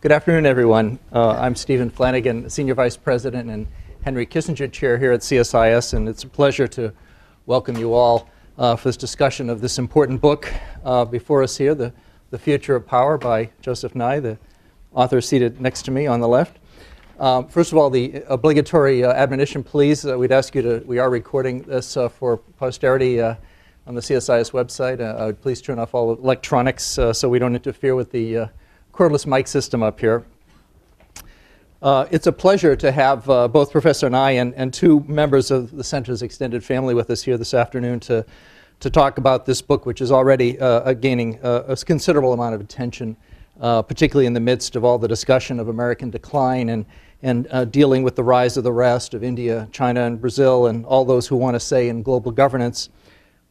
Good afternoon, everyone. Uh, I'm Stephen Flanagan, Senior Vice President and Henry Kissinger Chair here at CSIS, and it's a pleasure to welcome you all uh, for this discussion of this important book uh, before us here, the, the Future of Power by Joseph Nye, the author seated next to me on the left. Um, first of all, the obligatory uh, admonition, please. Uh, we'd ask you to, we are recording this for posterity on the CSIS website. please turn off all electronics so we don't interfere with the cordless mic system up here. Uh, it's a pleasure to have uh, both Professor Nye and, and two members of the Center's extended family with us here this afternoon to, to talk about this book, which is already uh, gaining uh, a considerable amount of attention, uh, particularly in the midst of all the discussion of American decline and, and uh, dealing with the rise of the rest of India, China, and Brazil, and all those who want to say in global governance.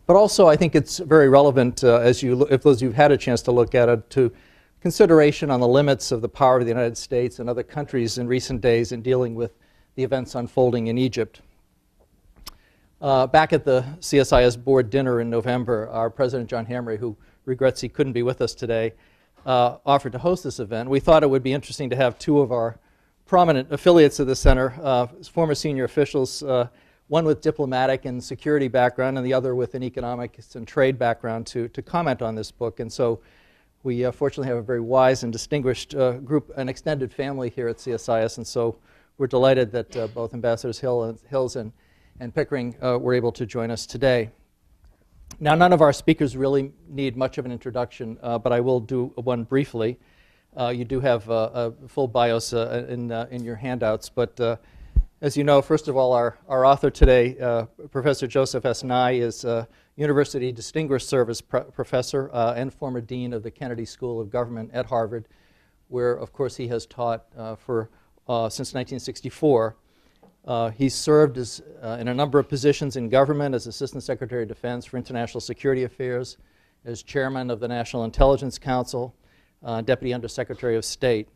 But also, I think it's very relevant, as you, if those of you have had a chance to look at it, to consideration on the limits of the power of the United States and other countries in recent days in dealing with the events unfolding in Egypt. Uh, back at the CSIS board dinner in November, our president, John Hamre, who regrets he couldn't be with us today, uh, offered to host this event. We thought it would be interesting to have two of our prominent affiliates of the center, uh, former senior officials, uh, one with diplomatic and security background and the other with an economics and trade background to, to comment on this book. And so we uh, fortunately have a very wise and distinguished uh, group, an extended family here at CSIS, and so we're delighted that uh, both Ambassadors Hill and, Hills and, and Pickering uh, were able to join us today. Now, none of our speakers really need much of an introduction, uh, but I will do one briefly. Uh, you do have a full bios in, in your handouts, but as you know, first of all, our, our author today, Professor Joseph S. Nye, is University Distinguished Service Professor uh, and former Dean of the Kennedy School of Government at Harvard, where, of course, he has taught uh, for, uh, since 1964. Uh, he's served as, uh, in a number of positions in government as Assistant Secretary of Defense for International Security Affairs, as Chairman of the National Intelligence Council, uh, Deputy Undersecretary of State.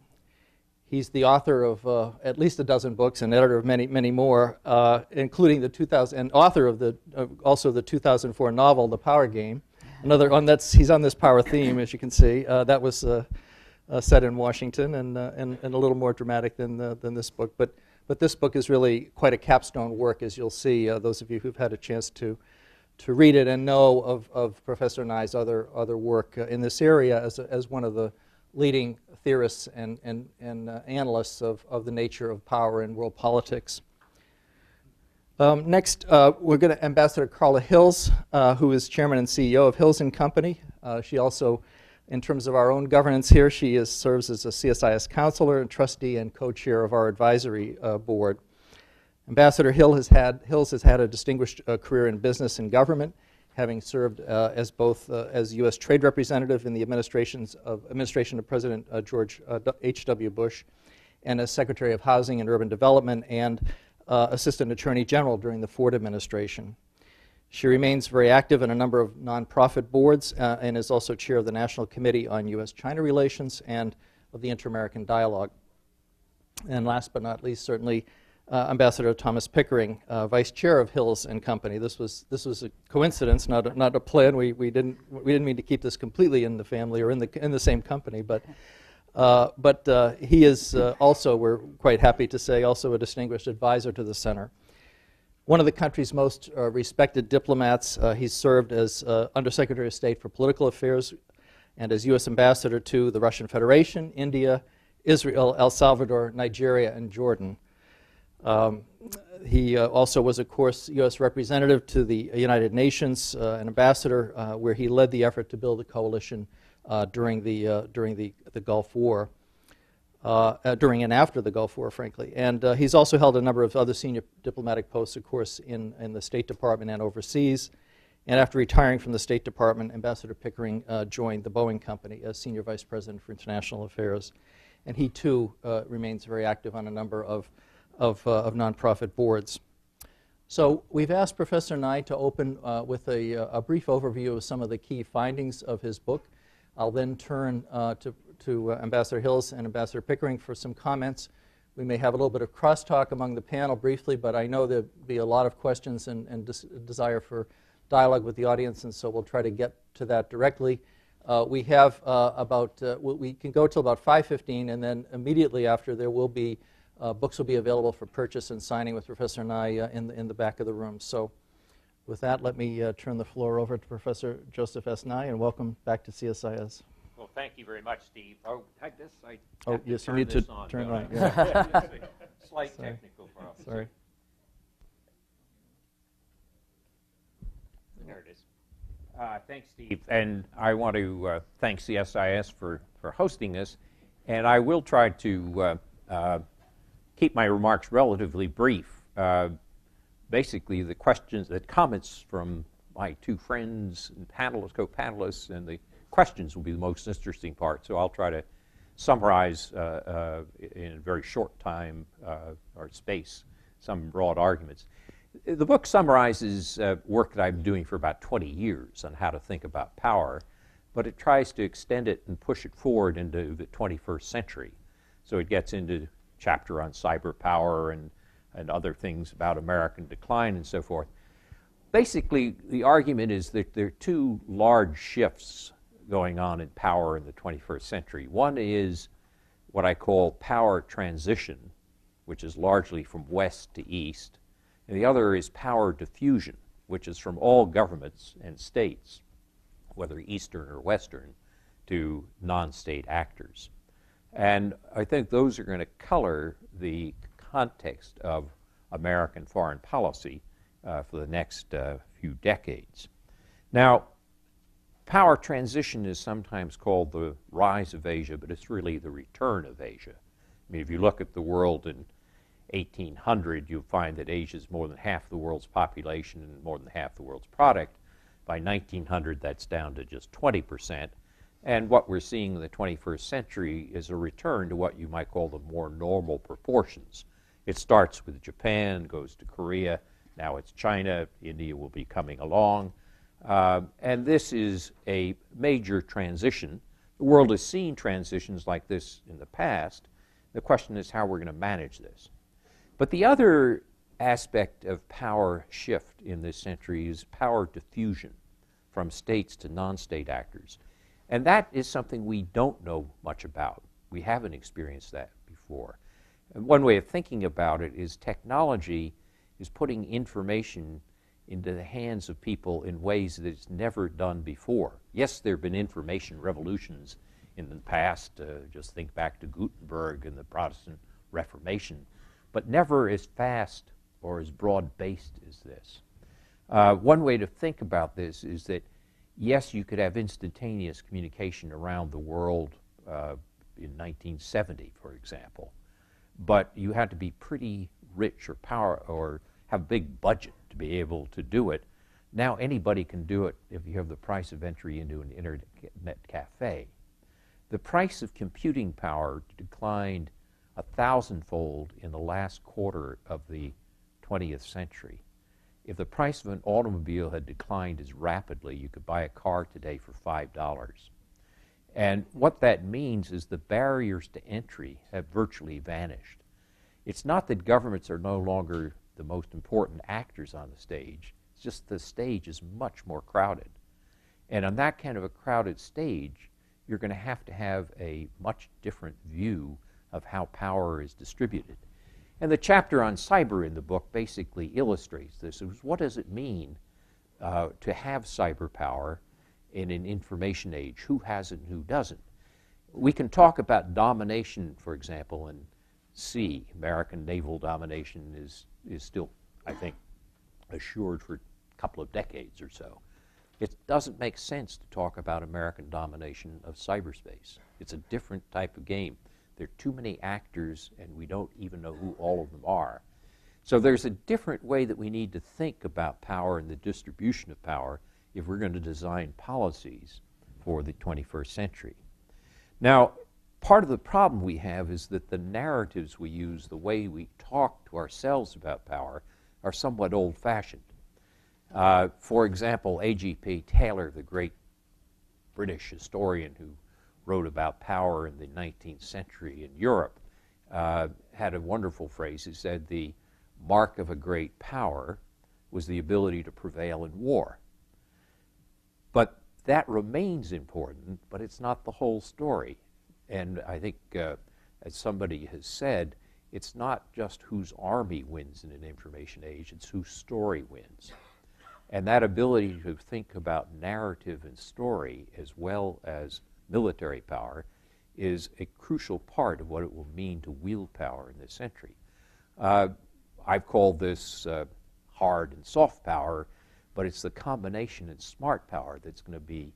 He's the author of uh, at least a dozen books and editor of many, many more, uh, including the 2000 and author of the uh, also the 2004 novel *The Power Game*. Another on that's he's on this power theme, as you can see. Uh, that was uh, uh, set in Washington and, and and a little more dramatic than than this book. But but this book is really quite a capstone work, as you'll see. those of you who've had a chance to to read it and know of, of Professor Nye's other other work in this area as as one of the leading theorists and, and, and uh, analysts of, of the nature of power in world politics. Um, next, uh, we're going to Ambassador Carla Hills, uh, who is chairman and CEO of Hills and Company. Uh, she also, in terms of our own governance here, she is, serves as a CSIS counselor and trustee and co-chair of our advisory uh, board. Ambassador Hill has had, Hills has had a distinguished uh, career in business and government having served uh, as both uh, as U.S. Trade Representative in the administrations of, administration of President uh, George H.W. Bush and as Secretary of Housing and Urban Development and Assistant Attorney General during the Ford administration. She remains very active in a number of nonprofit boards uh, and is also chair of the National Committee on U.S. China Relations and of the Inter American Dialogue. And last but not least, certainly uh, Ambassador Thomas Pickering, uh, Vice Chair of Hills and Company. This was this was a coincidence, not a, not a plan. We, we didn't we didn't mean to keep this completely in the family or in the in the same company, but. Uh, but uh, he is uh, also, we're quite happy to say, also a distinguished advisor to the center. One of the country's most uh, respected diplomats, he's served as Undersecretary of State for Political Affairs and as U.S. Ambassador to the Russian Federation, India, Israel, El Salvador, Nigeria, and Jordan. Um, he uh, also was, of course, U.S. representative to the United Nations, uh, an ambassador, uh, where he led the effort to build a coalition uh, during the uh, during the the Gulf War, uh, during and after the Gulf War, frankly. And he's also held a number of other senior diplomatic posts, of course, in in the State Department and overseas. And after retiring from the State Department, Ambassador Pickering joined the Boeing Company as senior vice president for international affairs, and he too remains very active on a number of of, uh, of nonprofit boards. So we've asked Professor Nye to open uh, with a, uh, a, brief overview of some of the key findings of his book. I'll then turn uh, to, to uh, Ambassador Hills and Ambassador Pickering for some comments. We may have a little bit of crosstalk among the panel briefly, but I know there'll be a lot of questions and, and des desire for dialogue with the audience, and so we'll try to get to that directly. Uh, we have uh, about, uh, we can go till about 5.15, and then immediately after there will be, uh, books will be available for purchase and signing with Professor Nye uh, in, the, in the back of the room. So with that, let me uh, turn the floor over to Professor Joseph S. Nye, and welcome back to CSIS. Well, thank you very much, Steve. Oh, I guess I Oh, yes, you need to on, turn right, yeah. Slight Sorry. technical problem. Sorry. There it is. Uh, Thanks, Steve. And I want to uh, thank CSIS for, for hosting this. And I will try to uh, uh, keep my remarks relatively brief. Uh, basically, the questions, the comments from my two friends and panelists, co-panelists, and the questions will be the most interesting part. So I'll try to summarize uh, uh, in a very short time uh, or space some broad arguments. The book summarizes uh, work that I've been doing for about 20 years on how to think about power, but it tries to extend it and push it forward into the 21st century. So it gets into chapter on cyber power and, and other things about American decline and so forth. Basically, the argument is that there are two large shifts going on in power in the 21st century. One is what I call power transition, which is largely from west to east, and the other is power diffusion, which is from all governments and states, whether eastern or western, to non state actors. And I think those are going to color the context of American foreign policy uh, for the next uh, few decades. Now, power transition is sometimes called the rise of Asia, but it's really the return of Asia. I mean, if you look at the world in 1800, you'll find that Asia is more than half the world's population and more than half the world's product. By 1900, that's down to just 20 percent. And what we're seeing in the 21st century is a return to what you might call the more normal proportions. It starts with Japan, goes to Korea, now it's China, India will be coming along. Uh, and this is a major transition. The world has seen transitions like this in the past. The question is how we're going to manage this. But the other aspect of power shift in this century is power diffusion from states to non state actors. And that is something we don't know much about. We haven't experienced that before. And one way of thinking about it is technology is putting information into the hands of people in ways that it's never done before. Yes, there have been information revolutions in the past. Uh, just think back to Gutenberg and the Protestant Reformation, but never as fast or as broad based as this. Uh, one way to think about this is that yes, you could have instantaneous communication around the world uh, in 1970, for example, but you had to be pretty rich or power or have a big budget to be able to do it. Now anybody can do it if you have the price of entry into an internet cafe. The price of computing power declined a thousandfold in the last quarter of the 20th century. If the price of an automobile had declined as rapidly, you could buy a car today for $5. And what that means is the barriers to entry have virtually vanished. It's not that governments are no longer the most important actors on the stage, it's just the stage is much more crowded. And on that kind of a crowded stage, you're going to have to have a much different view of how power is distributed. And the chapter on cyber in the book basically illustrates this. Was, what does it mean uh, to have cyber power in an information age? Who has it and who doesn't? We can talk about domination, for example, in sea. American naval domination is, is still, I think, assured for a couple of decades or so. It doesn't make sense to talk about American domination of cyberspace. It's a different type of game. There are too many actors, and we don't even know who all of them are. So there's a different way that we need to think about power and the distribution of power if we're going to design policies for the 21st century. Now, part of the problem we have is that the narratives we use, the way we talk to ourselves about power, are somewhat old fashioned. Uh, for example, A.J.P. Taylor, the great British historian who wrote about power in the 19th century in Europe, uh, had a wonderful phrase. He said, The mark of a great power was the ability to prevail in war. But that remains important, but it's not the whole story. And I think, uh, as somebody has said, it's not just whose army wins in an information age, it's whose story wins. And that ability to think about narrative and story as well as military power is a crucial part of what it will mean to wield power in this century. Uh, I've called this uh, hard and soft power, but it's the combination and smart power that's going to be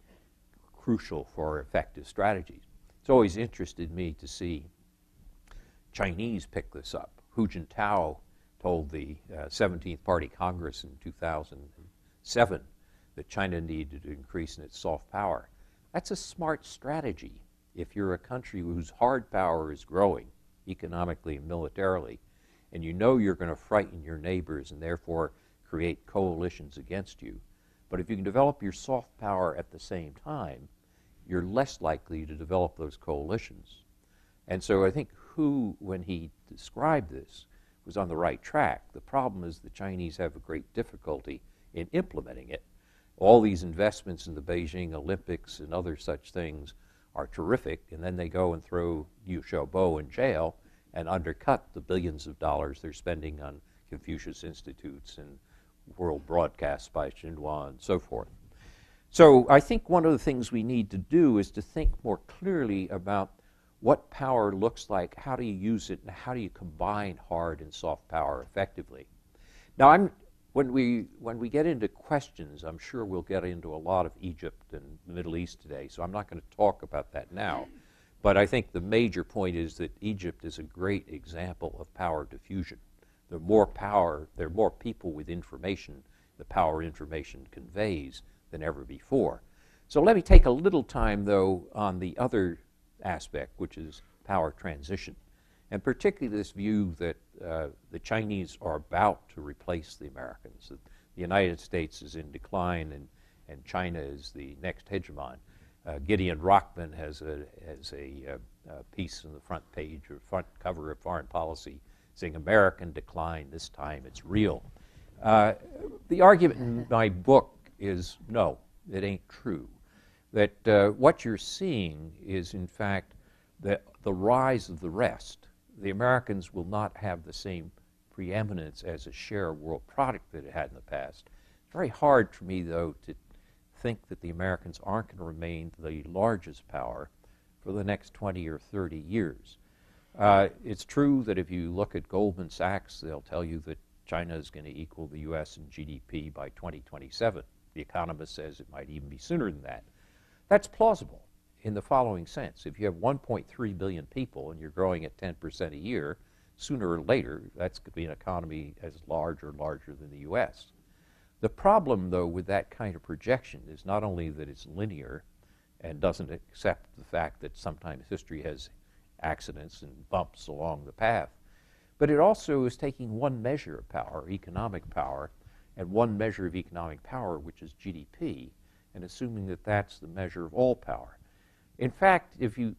crucial for effective strategies. It's always interested me to see Chinese pick this up. Hu Jintao told the uh, 17th Party Congress in 2007 that China needed to increase in its soft power. That's a smart strategy if you're a country whose hard power is growing economically and militarily, and you know you're going to frighten your neighbors and therefore create coalitions against you. But if you can develop your soft power at the same time, you're less likely to develop those coalitions. And so I think Hu, when he described this, was on the right track. The problem is the Chinese have a great difficulty in implementing it. All these investments in the Beijing Olympics and other such things are terrific, and then they go and throw Liu Xiaobo in jail and undercut the billions of dollars they're spending on Confucius Institutes and world broadcasts by Xinhua and so forth. So I think one of the things we need to do is to think more clearly about what power looks like, how do you use it, and how do you combine hard and soft power effectively. Now, I'm, when, we, when we get into questions, I'm sure we'll get into a lot of Egypt and the Middle East today, so I'm not going to talk about that now. But I think the major point is that Egypt is a great example of power diffusion. The more power, there are more people with information, the power information conveys than ever before. So let me take a little time, though, on the other aspect, which is power transition, and particularly this view that uh, the Chinese are about to replace the Americans, that the United States is in decline and, and China is the next hegemon. Uh, Gideon Rachman has a, has a, uh, a piece on the front page or front cover of Foreign Policy saying American decline, this time it's real. Uh, the argument in my book is no, it ain't true. That uh, what you're seeing is, in fact, the, the rise of the rest. The Americans will not have the same preeminence as a share of world product that it had in the past. It's very hard for me, though, to think that the Americans aren't going to remain the largest power for the next 20 or 30 years. Uh, it's true that if you look at Goldman Sachs, they'll tell you that China is going to equal the U.S. in GDP by 2027. The Economist says it might even be sooner than that. That's plausible in the following sense. If you have 1.3 billion people and you're growing at 10% a year, sooner or later, that's going to be an economy as large or larger than the U.S. The problem, though, with that kind of projection is not only that it's linear and doesn't accept the fact that sometimes history has accidents and bumps along the path. But it also is taking one measure of power, economic power, and one measure of economic power, which is GDP, and assuming that that's the measure of all power. In fact, if you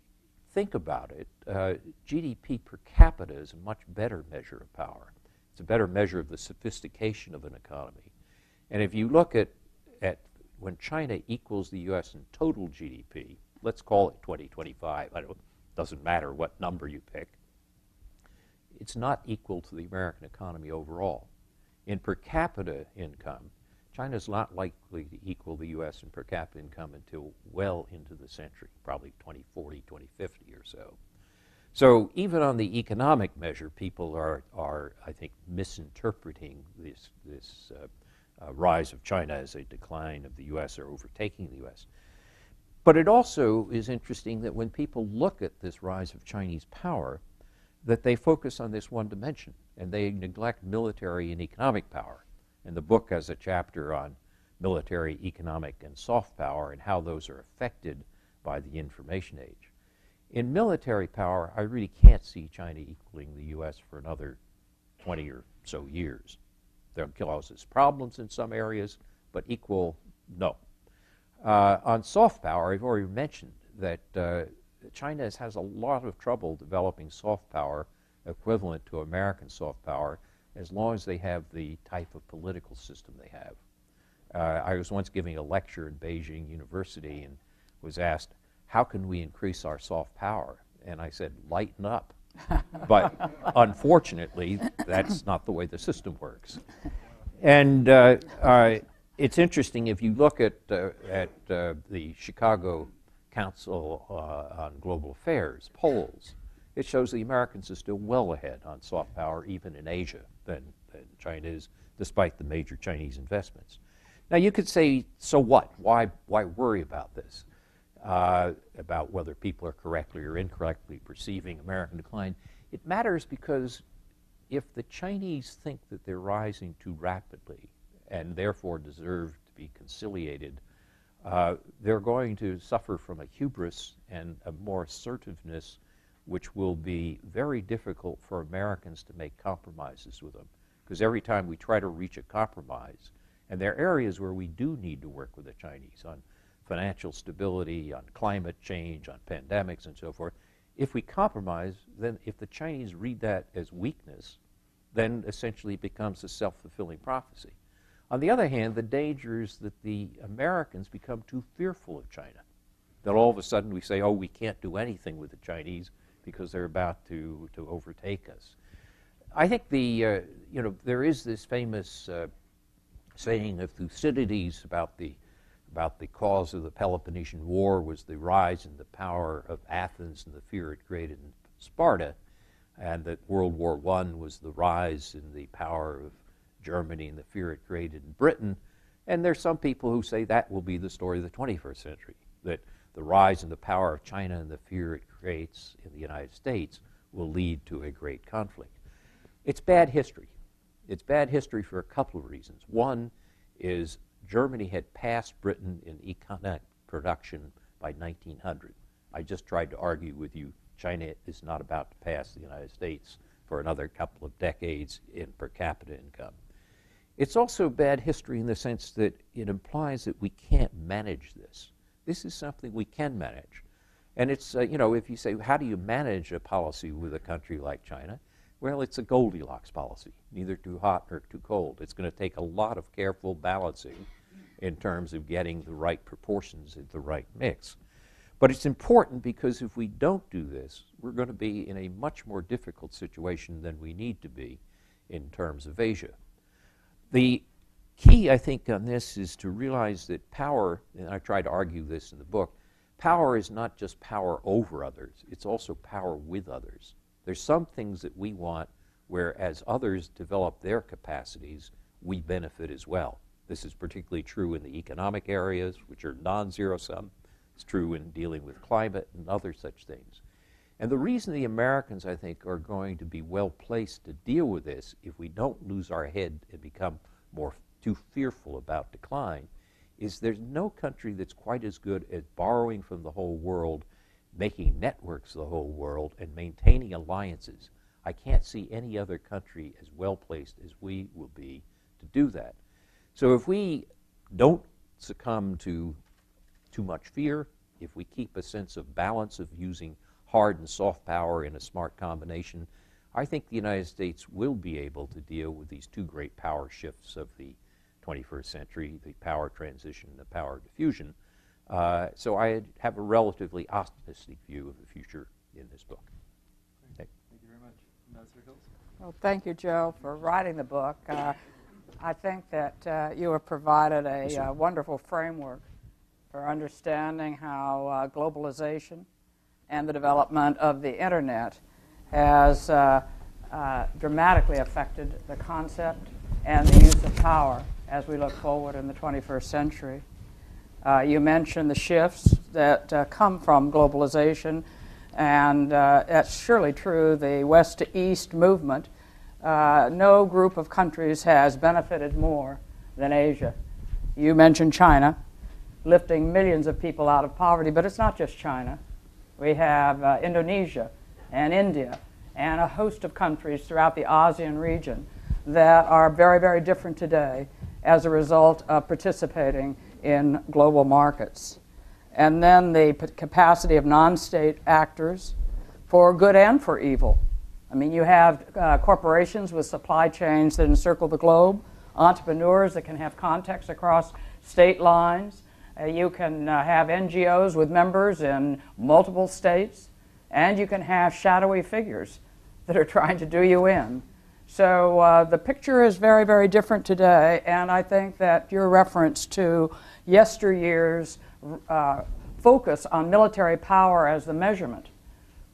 think about it, uh, GDP per capita is a much better measure of power. It's a better measure of the sophistication of an economy. And if you look at, at when China equals the U.S. in total GDP, let's call it 2025, it doesn't matter what number you pick, it's not equal to the American economy overall. In per capita income, China is not likely to equal the U.S. in per capita income until well into the century, probably 2040, 2050 or so. So even on the economic measure, people are, are I think, misinterpreting this, this uh, uh, rise of China as a decline of the U.S. or overtaking the U.S. But it also is interesting that when people look at this rise of Chinese power, that they focus on this one dimension and they neglect military and economic power. And the book has a chapter on military, economic, and soft power and how those are affected by the information age. In military power, I really can't see China equaling the U.S. for another 20 or so years. They'll cause us problems in some areas, but equal, no. Uh, on soft power, I've already mentioned that uh, China has a lot of trouble developing soft power equivalent to American soft power as long as they have the type of political system they have. Uh, I was once giving a lecture in Beijing University and was asked, How can we increase our soft power? And I said, Lighten up. but unfortunately, that's not the way the system works. And uh, uh, it's interesting if you look at, uh, at uh, the Chicago Council uh, on Global Affairs polls, it shows the Americans are still well ahead on soft power, even in Asia, than, than China is, despite the major Chinese investments. Now, you could say, so what? Why, why worry about this? Uh, about whether people are correctly or incorrectly perceiving American decline. It matters because if the Chinese think that they're rising too rapidly and therefore deserve to be conciliated, uh, they're going to suffer from a hubris and a more assertiveness which will be very difficult for Americans to make compromises with them. Because every time we try to reach a compromise, and there are areas where we do need to work with the Chinese on financial stability, on climate change, on pandemics, and so forth. If we compromise, then if the Chinese read that as weakness, then essentially it becomes a self fulfilling prophecy. On the other hand, the danger is that the Americans become too fearful of China. That all of a sudden we say, oh, we can't do anything with the Chinese because they're about to, to overtake us. I think the, uh, you know, there is this famous uh, saying of Thucydides about the, about the cause of the Peloponnesian War was the rise in the power of Athens and the fear it created in Sparta, and that World War I was the rise in the power of Germany and the fear it created in Britain. And there's some people who say that will be the story of the 21st century, that the rise in the power of China and the fear it creates in the United States will lead to a great conflict. It's bad history. It's bad history for a couple of reasons. One is Germany had passed Britain in economic production by 1900. I just tried to argue with you China is not about to pass the United States for another couple of decades in per capita income. It's also bad history in the sense that it implies that we can't manage this. This is something we can manage. And it's, uh, you know, if you say, how do you manage a policy with a country like China? Well, it's a Goldilocks policy, neither too hot nor too cold. It's going to take a lot of careful balancing in terms of getting the right proportions the right mix. But it's important because if we don't do this, we're going to be in a much more difficult situation than we need to be in terms of Asia. The key, I think, on this is to realize that power, and I try to argue this in the book, power is not just power over others, it's also power with others. There's some things that we want where, as others develop their capacities, we benefit as well. This is particularly true in the economic areas, which are non zero sum. It's true in dealing with climate and other such things. And the reason the Americans, I think, are going to be well placed to deal with this if we don't lose our head and become more too fearful about decline is there's no country that's quite as good at borrowing from the whole world making networks the whole world and maintaining alliances. I can't see any other country as well placed as we will be to do that. So if we don't succumb to too much fear, if we keep a sense of balance of using hard and soft power in a smart combination, I think the United States will be able to deal with these two great power shifts of the 21st century the power transition and the power diffusion uh, so I have a relatively optimistic view of the future in this book. Okay. Thank you very much. Ambassador Hills? Well, thank you, Joe, for writing the book. Uh, I think that uh, you have provided a yes, uh, wonderful framework for understanding how uh, globalization and the development of the internet has dramatically affected the concept and the use of power as we look forward in the 21st century. Uh, you mentioned the shifts that uh, come from globalization, and uh, that's surely true. The West to East movement, uh, no group of countries has benefited more than Asia. You mentioned China, lifting millions of people out of poverty, but it's not just China. We have uh, Indonesia and India and a host of countries throughout the ASEAN region that are very, very different today as a result of participating in global markets. And then the capacity of non state actors for good and for evil. I mean, you have uh, corporations with supply chains that encircle the globe, entrepreneurs that can have contacts across state lines. Uh, you can uh, have NGOs with members in multiple states. And you can have shadowy figures that are trying to do you in. So uh, the picture is very, very different today, and I think that your reference to yesteryear's uh, focus on military power as the measurement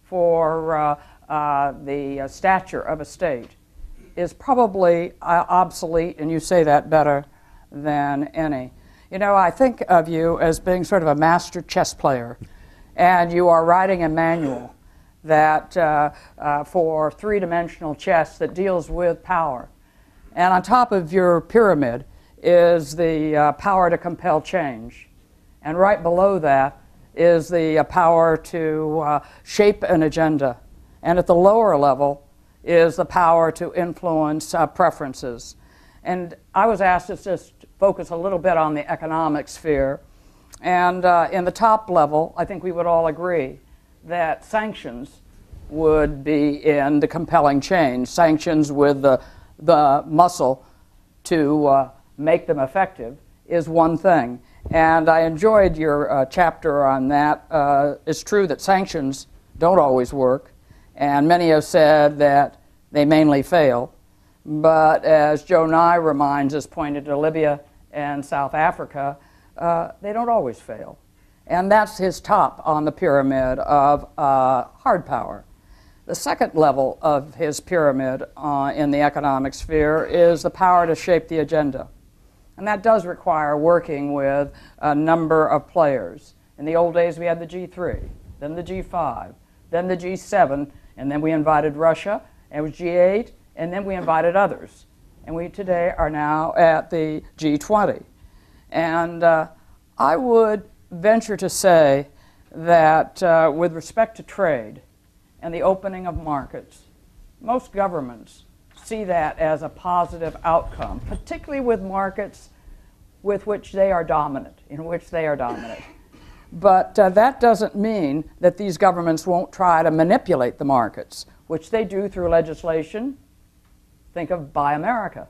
for uh, uh the uh, stature of a state is probably uh, obsolete, and you say that better than any. You know, I think of you as being sort of a master chess player, and you are writing a manual that uh, uh, for three-dimensional chess that deals with power. And on top of your pyramid is the uh, power to compel change. And right below that is the uh, power to uh, shape an agenda. And at the lower level is the power to influence uh, preferences. And I was asked to just focus a little bit on the economic sphere. And in the top level, I think we would all agree that sanctions would be in the compelling change. Sanctions with the, the muscle to uh, make them effective is one thing. And I enjoyed your uh, chapter on that. Uh, it's true that sanctions don't always work, and many have said that they mainly fail. But as Joe Nye reminds us, pointed to Libya and South Africa, uh, they don't always fail. And that's his top on the pyramid of uh, hard power. The second level of his pyramid uh, in the economic sphere is the power to shape the agenda. And that does require working with a number of players. In the old days, we had the G3, then the G5, then the G7, and then we invited Russia, and it was G8, and then we invited others. And we today are now at the G20. And uh, I would venture to say that uh, with respect to trade and the opening of markets, most governments see that as a positive outcome, particularly with markets with which they are dominant, in which they are dominant. But uh, that doesn't mean that these governments won't try to manipulate the markets, which they do through legislation. Think of Buy America.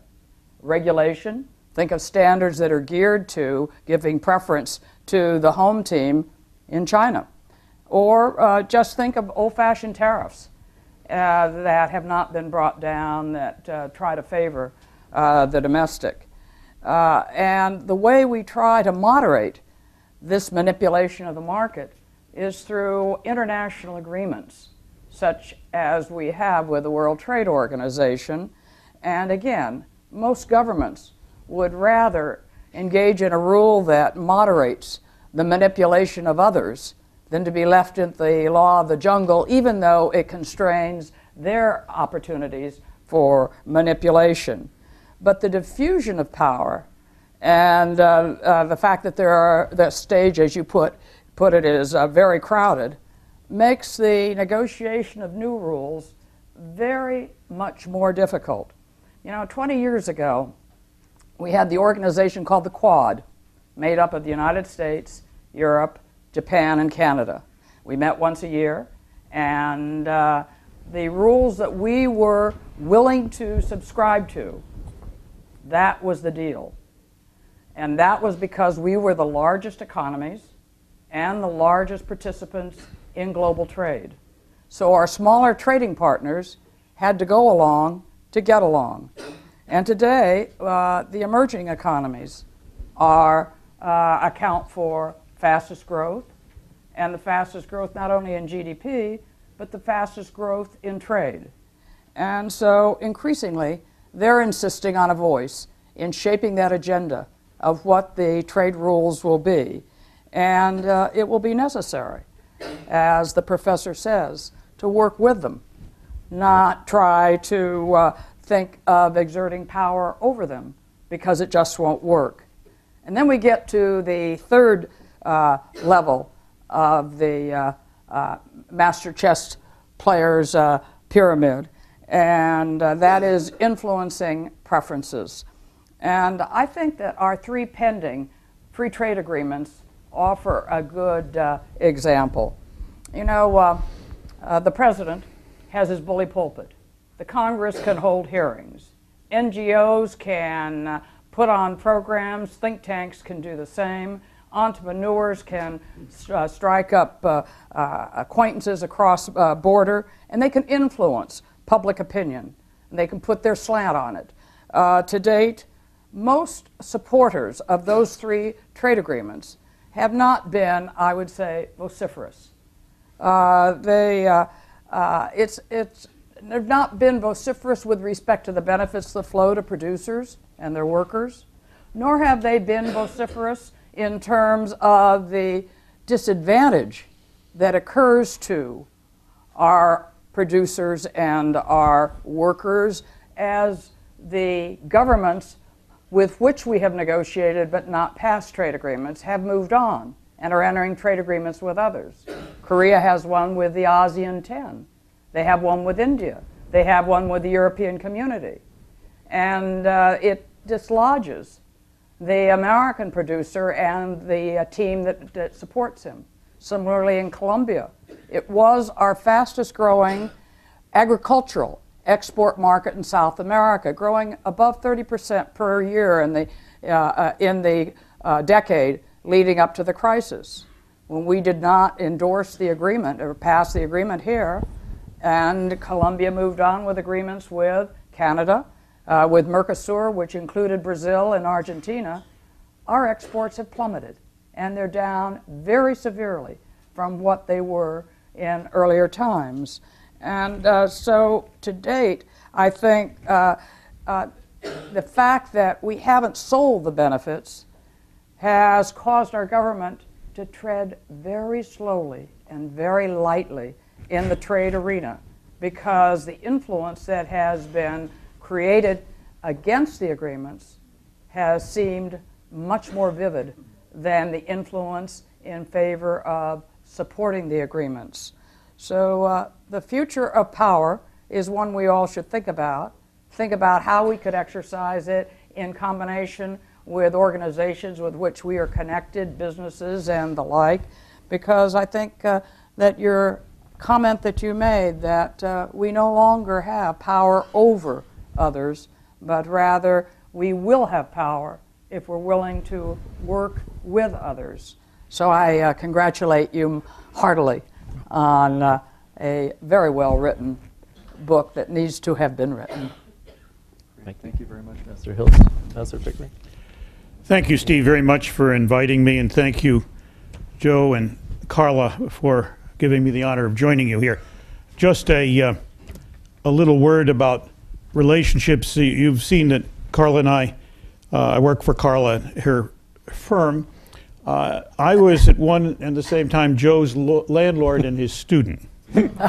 Regulation, Think of standards that are geared to giving preference to the home team in China. Or uh, just think of old fashioned tariffs uh, that have not been brought down that uh, try to favor uh, the domestic. Uh, and the way we try to moderate this manipulation of the market is through international agreements, such as we have with the World Trade Organization. And again, most governments would rather engage in a rule that moderates the manipulation of others than to be left in the law of the jungle, even though it constrains their opportunities for manipulation. But the diffusion of power and uh, uh, the fact that there are the stage, as you put put it, is uh, very crowded, makes the negotiation of new rules very much more difficult. You know, 20 years ago, we had the organization called the Quad, made up of the United States, Europe, Japan, and Canada. We met once a year, and uh, the rules that we were willing to subscribe to, that was the deal. And that was because we were the largest economies and the largest participants in global trade. So our smaller trading partners had to go along to get along. And today, uh, the emerging economies are, uh, account for fastest growth, and the fastest growth not only in GDP, but the fastest growth in trade. And so, increasingly, they're insisting on a voice in shaping that agenda of what the trade rules will be. And uh, it will be necessary, as the professor says, to work with them, not try to uh, think of exerting power over them because it just won't work. And then we get to the third uh, level of the uh, uh, master chess player's uh, pyramid, and uh, that is influencing preferences. And I think that our three pending free trade agreements offer a good uh, example. You know, the president has his bully pulpit the Congress can hold hearings. NGOs can put on programs, think tanks can do the same, entrepreneurs can uh, strike up uh, uh, acquaintances across uh, border, and they can influence public opinion. And they can put their slant on it. Uh, to date, most supporters of those three trade agreements have not been, I would say, vociferous. Uh, they, it's, it's, they've not been vociferous with respect to the benefits that flow to producers and their workers, nor have they been vociferous in terms of the disadvantage that occurs to our producers and our workers as the governments with which we have negotiated but not passed trade agreements have moved on and are entering trade agreements with others. Korea has one with the ASEAN 10. They have one with India. They have one with the European community. And uh, it dislodges the American producer and the uh, team that, that supports him. Similarly, in Colombia, it was our fastest growing agricultural export market in South America, growing above 30% per year in the, uh, uh, in the uh, decade leading up to the crisis. When we did not endorse the agreement or pass the agreement here, and Colombia moved on with agreements with Canada, uh, with Mercosur, which included Brazil and Argentina, our exports have plummeted and they're down very severely from what they were in earlier times. And uh, so to date, I think uh, uh, the fact that we haven't sold the benefits has caused our government to tread very slowly and very lightly in the trade arena because the influence that has been created against the agreements has seemed much more vivid than the influence in favor of supporting the agreements. So uh, the future of power is one we all should think about. Think about how we could exercise it in combination with organizations with which we are connected, businesses and the like, because I think uh, that your comment that you made that uh, we no longer have power over others, but rather we will have power if we're willing to work with others. So I uh, congratulate you heartily on uh, a very well written book that needs to have been written. Thank you, Thank you very much, Mr. Hills. Mr. Pickering. Thank you, Steve, very much for inviting me, and thank you, Joe and Carla, for giving me the honor of joining you here. Just a, uh, a little word about relationships. You've seen that Carla and I, uh, I work for Carla, her firm. Uh, I was at one and the same time Joe's lo- landlord and his student. There's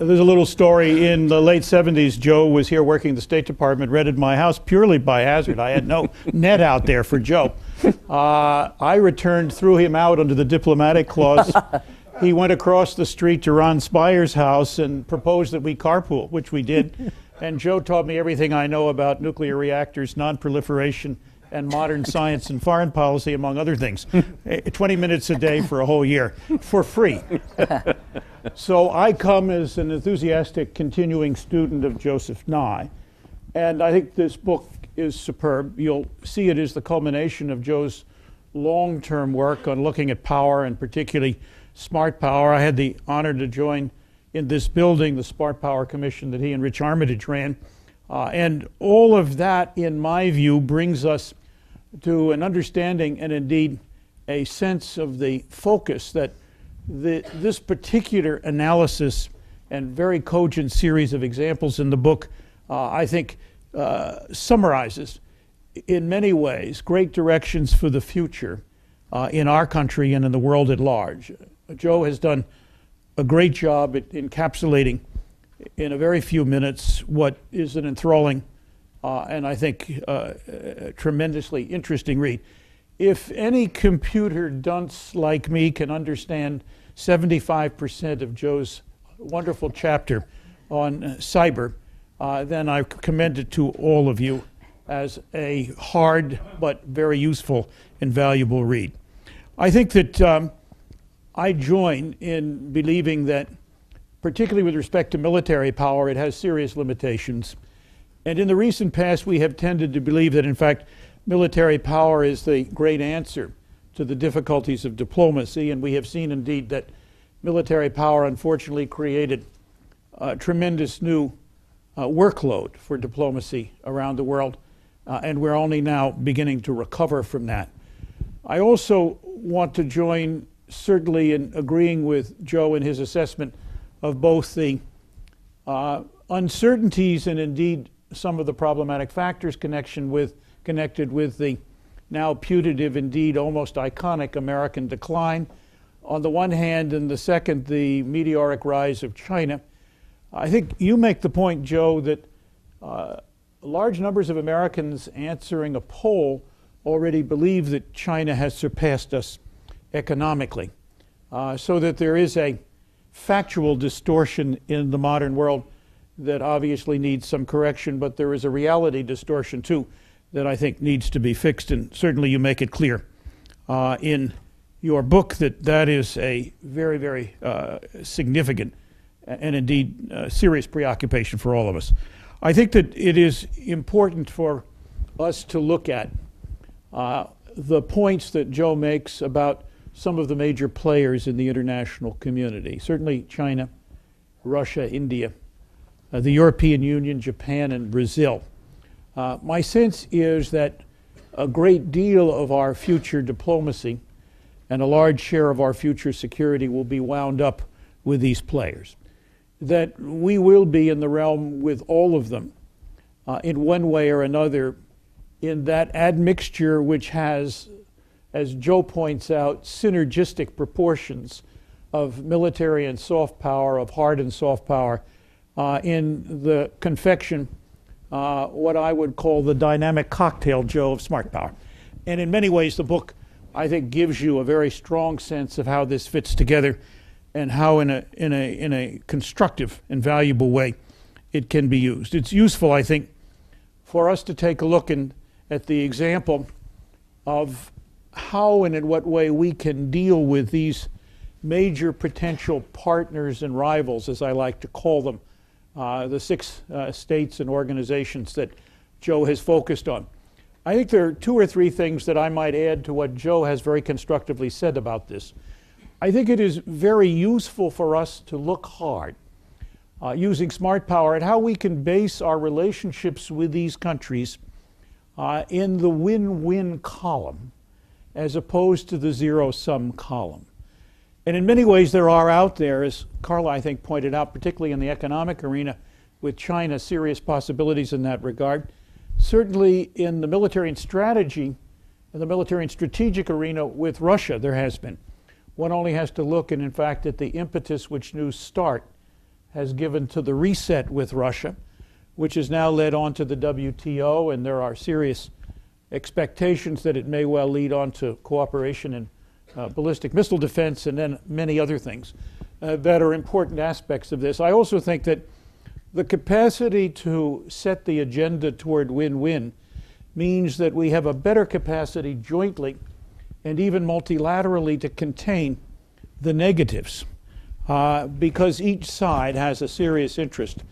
a little story in the late 70s. Joe was here working the State Department, rented my house purely by hazard. I had no net out there for Joe. Uh, I returned, threw him out under the diplomatic clause. he went across the street to Ron Speyer's house and proposed that we carpool, which we did. And Joe taught me everything I know about nuclear reactors, non-proliferation, and modern science and foreign policy, among other things. Eh, 20 minutes a day for a whole year for free. so I come as an enthusiastic continuing student of Joseph Nye. And I think this book is superb. You'll see it is the culmination of Joe's long term work on looking at power and particularly smart power. I had the honor to join in this building the Smart Power Commission that he and Rich Armitage ran. Uh, and all of that, in my view, brings us to an understanding and indeed a sense of the focus that the, this particular analysis and very cogent series of examples in the book, uh, I think, uh, summarizes in many ways great directions for the future uh, in our country and in the world at large. Joe has done a great job at encapsulating in a very few minutes what is an enthralling uh, and I think uh, tremendously interesting read. If any computer dunce like me can understand 75% of Joe's wonderful chapter on cyber, uh, then I commend it to all of you as a hard but very useful and valuable read. I think that um, I join in believing that, particularly with respect to military power, it has serious limitations And in the recent past, we have tended to believe that, in fact, military power is the great answer to the difficulties of diplomacy. And we have seen indeed that military power unfortunately created a tremendous new uh, workload for diplomacy around the world. Uh, and we're only now beginning to recover from that. I also want to join certainly in agreeing with Joe in his assessment of both the uh, uncertainties and indeed some of the problematic factors connection with, connected with the now putative, indeed almost iconic American decline on the one hand, and the second, the meteoric rise of China. I think you make the point, Joe, that uh, large numbers of Americans answering a poll already believe that China has surpassed us economically, uh, so that there is a factual distortion in the modern world that obviously needs some correction, but there is a reality distortion too that I think needs to be fixed, and certainly you make it clear uh, in your book that that is a very, very uh, significant and indeed uh, serious preoccupation for all of us. I think that it is important for us to look at uh, the points that Joe makes about some of the major players in the international community. Certainly China, Russia, India, uh, the European Union, Japan, and Brazil. Uh, my sense is that a great deal of our future diplomacy and a large share of our future security will be wound up with these players. That we will be in the realm with all of them uh, in one way or another in that admixture which has, as Joe points out, synergistic proportions of military and soft power, of hard and soft power, uh, in the confection, uh, what I would call the dynamic cocktail, Joe, of smart power. And in many ways, the book, I think, gives you a very strong sense of how this fits together and how, in a, in a, in a constructive and valuable way, it can be used. It's useful, I think, for us to take a look and at the example of how and in what way we can deal with these major potential partners and rivals, as I like to call them, uh, the six uh, states and organizations that Joe has focused on. I think there are two or three things that I might add to what Joe has very constructively said about this. I think it is very useful for us to look hard uh, using smart power at how we can base our relationships with these countries uh, in the win win column as opposed to the zero sum column. And in many ways, there are out there, as Carla, I think, pointed out, particularly in the economic arena with China, serious possibilities in that regard. Certainly in the military and strategy, in the military and strategic arena with Russia, there has been. One only has to look, and in fact, at the impetus which New START has given to the reset with Russia which has now led on to the WTO, and there are serious expectations that it may well lead on to cooperation in uh, ballistic missile defense and then many other things uh, that are important aspects of this. I also think that the capacity to set the agenda toward win win means that we have a better capacity jointly and even multilaterally to contain the negatives uh, because each side has a serious interest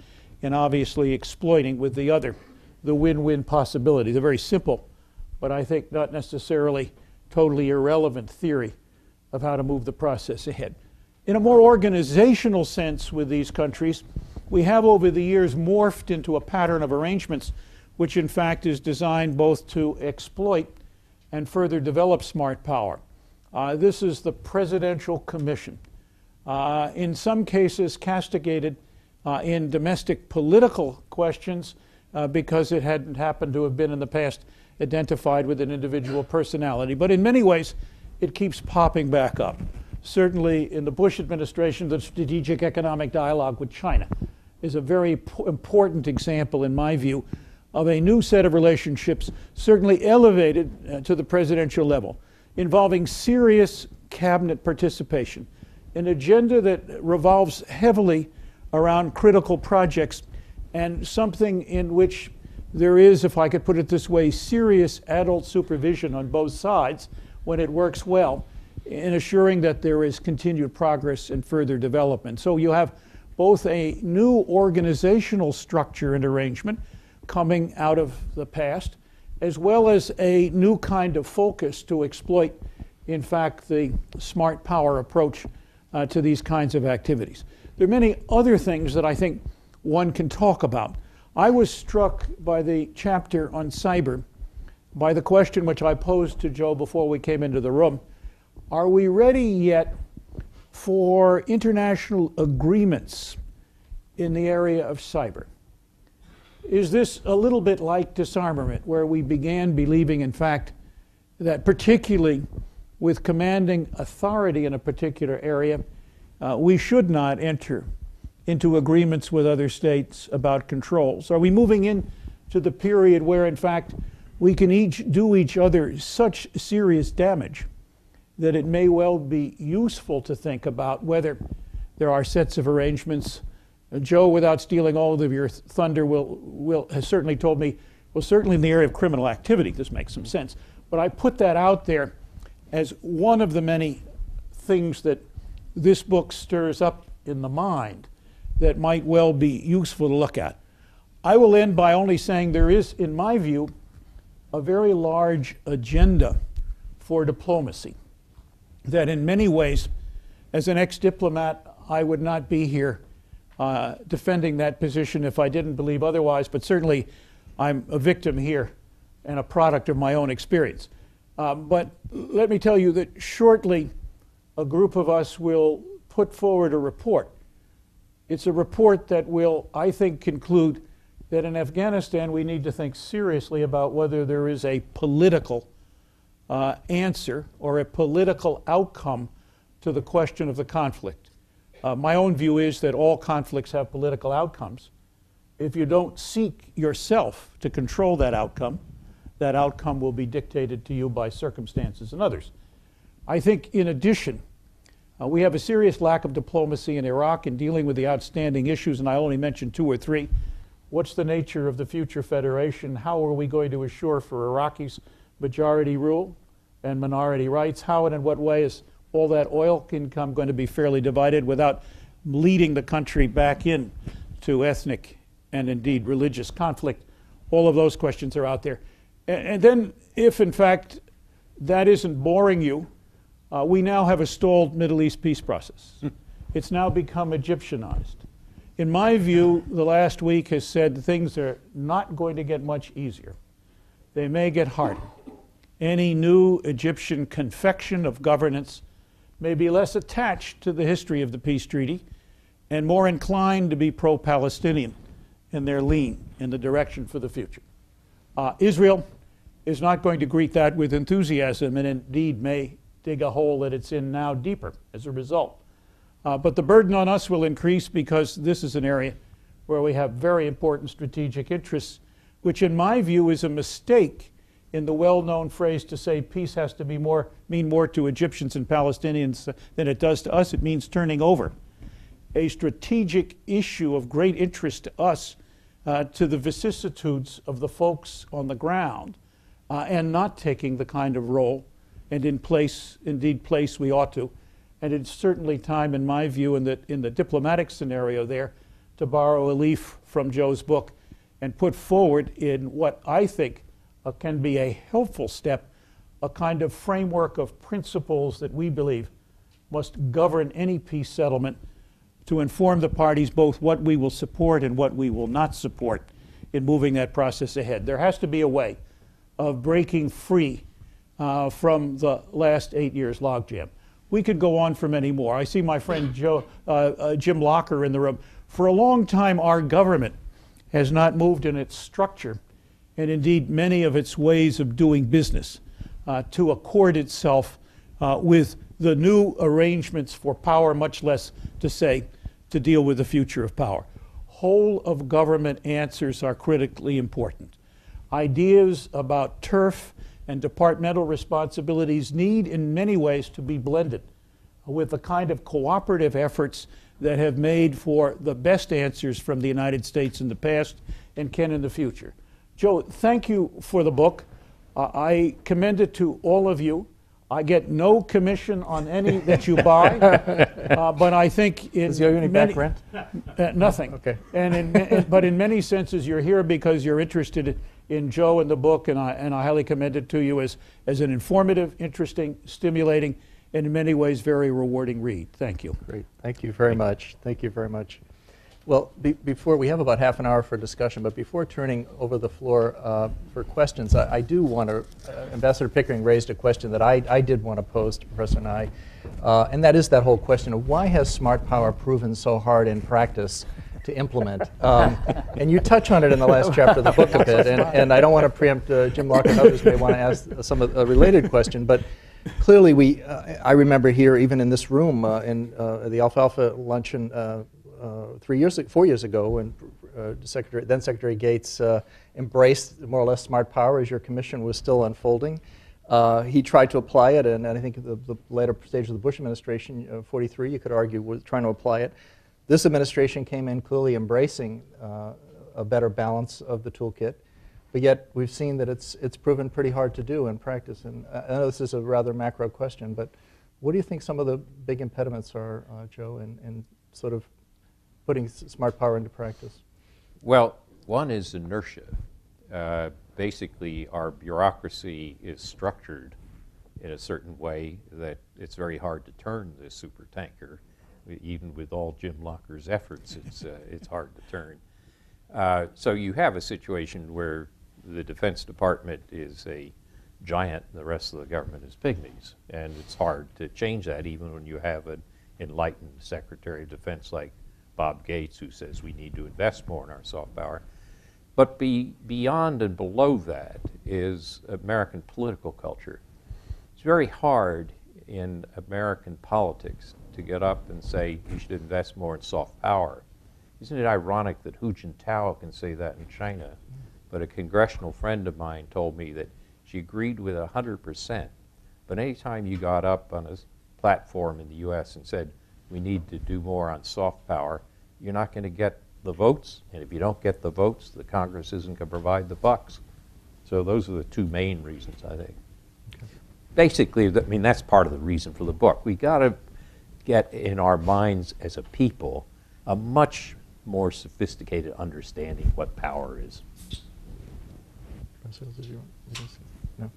in obviously exploiting with the other the win win possibility. The very simple, but I think not necessarily totally irrelevant theory of how to move the process ahead. In a more organizational sense with these countries, we have over the years morphed into a pattern of arrangements which in fact is designed both to exploit and further develop smart power. Uh, this is the Presidential Commission. Uh, in some cases, castigated uh, in domestic political questions uh, because it hadn't happened to have been in the past identified with an individual personality. But in many ways, it keeps popping back up. Certainly, in the Bush administration, the strategic economic dialogue with China is a very important example, in my view, of a new set of relationships, certainly elevated uh, to the presidential level, involving serious cabinet participation, an agenda that revolves heavily around critical projects and something in which there is, if I could put it this way, serious adult supervision on both sides when it works well in assuring that there is continued progress and further development. So you have both a new organizational structure and arrangement coming out of the past, as well as a new kind of focus to exploit, in fact, the smart power approach uh, to these kinds of activities. There are many other things that I think one can talk about. I was struck by the chapter on cyber by the question which I posed to Joe before we came into the room Are we ready yet for international agreements in the area of cyber? Is this a little bit like disarmament, where we began believing, in fact, that particularly with commanding authority in a particular area, uh, we should not enter into agreements with other states about controls? Are we moving into the period where, in fact, we can each do each other such serious damage that it may well be useful to think about whether there are sets of arrangements. Joe, without stealing all of your thunder, will, will, has certainly told me, well, certainly in the area of criminal activity, this makes some mm-hmm. sense. But I put that out there as one of the many things that this book stirs up in the mind that might well be useful to look at. I will end by only saying there is, in my view, a very large agenda for diplomacy. That in many ways, as an ex diplomat, I would not be here uh, defending that position if I didn't believe otherwise, but certainly I'm a victim here and a product of my own experience. Um, but let me tell you that shortly a group of us will put forward a report. It's a report that will, I think, conclude that in Afghanistan we need to think seriously about whether there is a political uh, answer or a political outcome to the question of the conflict. Uh, my own view is that all conflicts have political outcomes. If you don't seek yourself to control that outcome, that outcome will be dictated to you by circumstances and others. I think, in addition, uh, we have a serious lack of diplomacy in Iraq in dealing with the outstanding issues, and I only mentioned two or three. What's the nature of the future federation? How are we going to assure for Iraqis majority rule and minority rights? How and in what way is all that oil income going to be fairly divided without leading the country back in to ethnic and indeed religious conflict? All of those questions are out there. And then, if in fact that isn't boring you, uh, we now have a stalled Middle East peace process. it's now become Egyptianized. In my view, the last week has said things are not going to get much easier. They may get harder. Any new Egyptian confection of governance may be less attached to the history of the peace treaty and more inclined to be pro Palestinian in their lean in the direction for the future. Uh, Israel is not going to greet that with enthusiasm and indeed may dig a hole that it's in now deeper as a result. Uh, but the burden on us will increase because this is an area where we have very important strategic interests, which, in my view, is a mistake in the well-known phrase to say peace has to be more mean more to Egyptians and Palestinians than it does to us. It means turning over. A strategic issue of great interest to us, uh, to the vicissitudes of the folks on the ground, uh, and not taking the kind of role and in place, indeed place we ought to. And it's certainly time, in my view, in the, in the diplomatic scenario there, to borrow a leaf from Joe's book and put forward in what I think uh, can be a helpful step, a kind of framework of principles that we believe must govern any peace settlement to inform the parties both what we will support and what we will not support in moving that process ahead. There has to be a way of breaking free uh, from the last eight years logjam. We could go on for many more. I see my friend Joe, uh, uh, Jim Locher in the room. For a long time, our government has not moved in its structure and indeed many of its ways of doing business uh, to accord itself uh, with the new arrangements for power, much less to say to deal with the future of power. Whole of government answers are critically important ideas about turf and departmental responsibilities need, in many ways, to be blended with the kind of cooperative efforts that have made for the best answers from the United States in the past and can in the future. Joe, thank you for the book. Uh, I commend it to all of you. I get no commission on any that you buy, uh, but I think in he owe any many- back rent? uh, nothing. Okay. And in, in- but in many senses, you're here because you're interested in Joe and the book, and I, and I highly commend it to you as, as an informative, interesting, stimulating, and in many ways very rewarding read. Thank you. Great, thank you very much. Thank you very much. Well, be- before, we have about half an hour for discussion, but before turning over the floor uh, for questions, I I do want to, Ambassador Pickering raised a question that I I did want to pose to Professor Nye, uh, and that is that whole question of why has smart power proven so hard in practice to implement? Um, And you touch on it in the last chapter of the book a bit, and and I don't want to preempt, uh, Jim Locke and others may want to ask some of a related question, but clearly we, uh, I remember here, even in this room, uh, in uh, the Alfalfa luncheon uh, uh, three years, four years ago, when uh, Secretary, then Secretary Gates uh, embraced more or less smart power as your commission was still unfolding. Uh, he tried to apply it, and, and I think the, the later stage of the Bush administration, uh, 43, you could argue, was trying to apply it. This administration came in clearly embracing uh, a better balance of the toolkit. But yet, we've seen that it's, it's proven pretty hard to do in practice. And I I know this is a rather macro question, but what do you think some of the big impediments are, uh, Joe, in, in sort of putting smart power into practice? Well, one is inertia. Uh, basically, our bureaucracy is structured in a certain way that it's very hard to turn this super tanker. Even with all Jim Locher's efforts, it's, uh, it's hard to turn. Uh, so you have a situation where the Defense Department is a giant, the rest of the government is pygmies. And it's hard to change that even when you have an enlightened Secretary of Defense like Bob Gates who says we need to invest more in our soft power. But be, beyond and below that is American political culture. It's very hard in American politics to get up and say you should invest more in soft power. Isn't it ironic that Hu Jintao can say that in China, but a congressional friend of mine told me that she agreed with 100%. But anytime you got up on a platform in the U.S. and said, we need to do more on soft power, you're not going to get the votes. And if you don't get the votes, the Congress isn't going to provide the bucks. So those are the two main reasons, I think. Basically, I mean, that's part of the reason for the book. We got to get in our minds as a people a much more sophisticated understanding what power is. Professor, did you- did you say- No?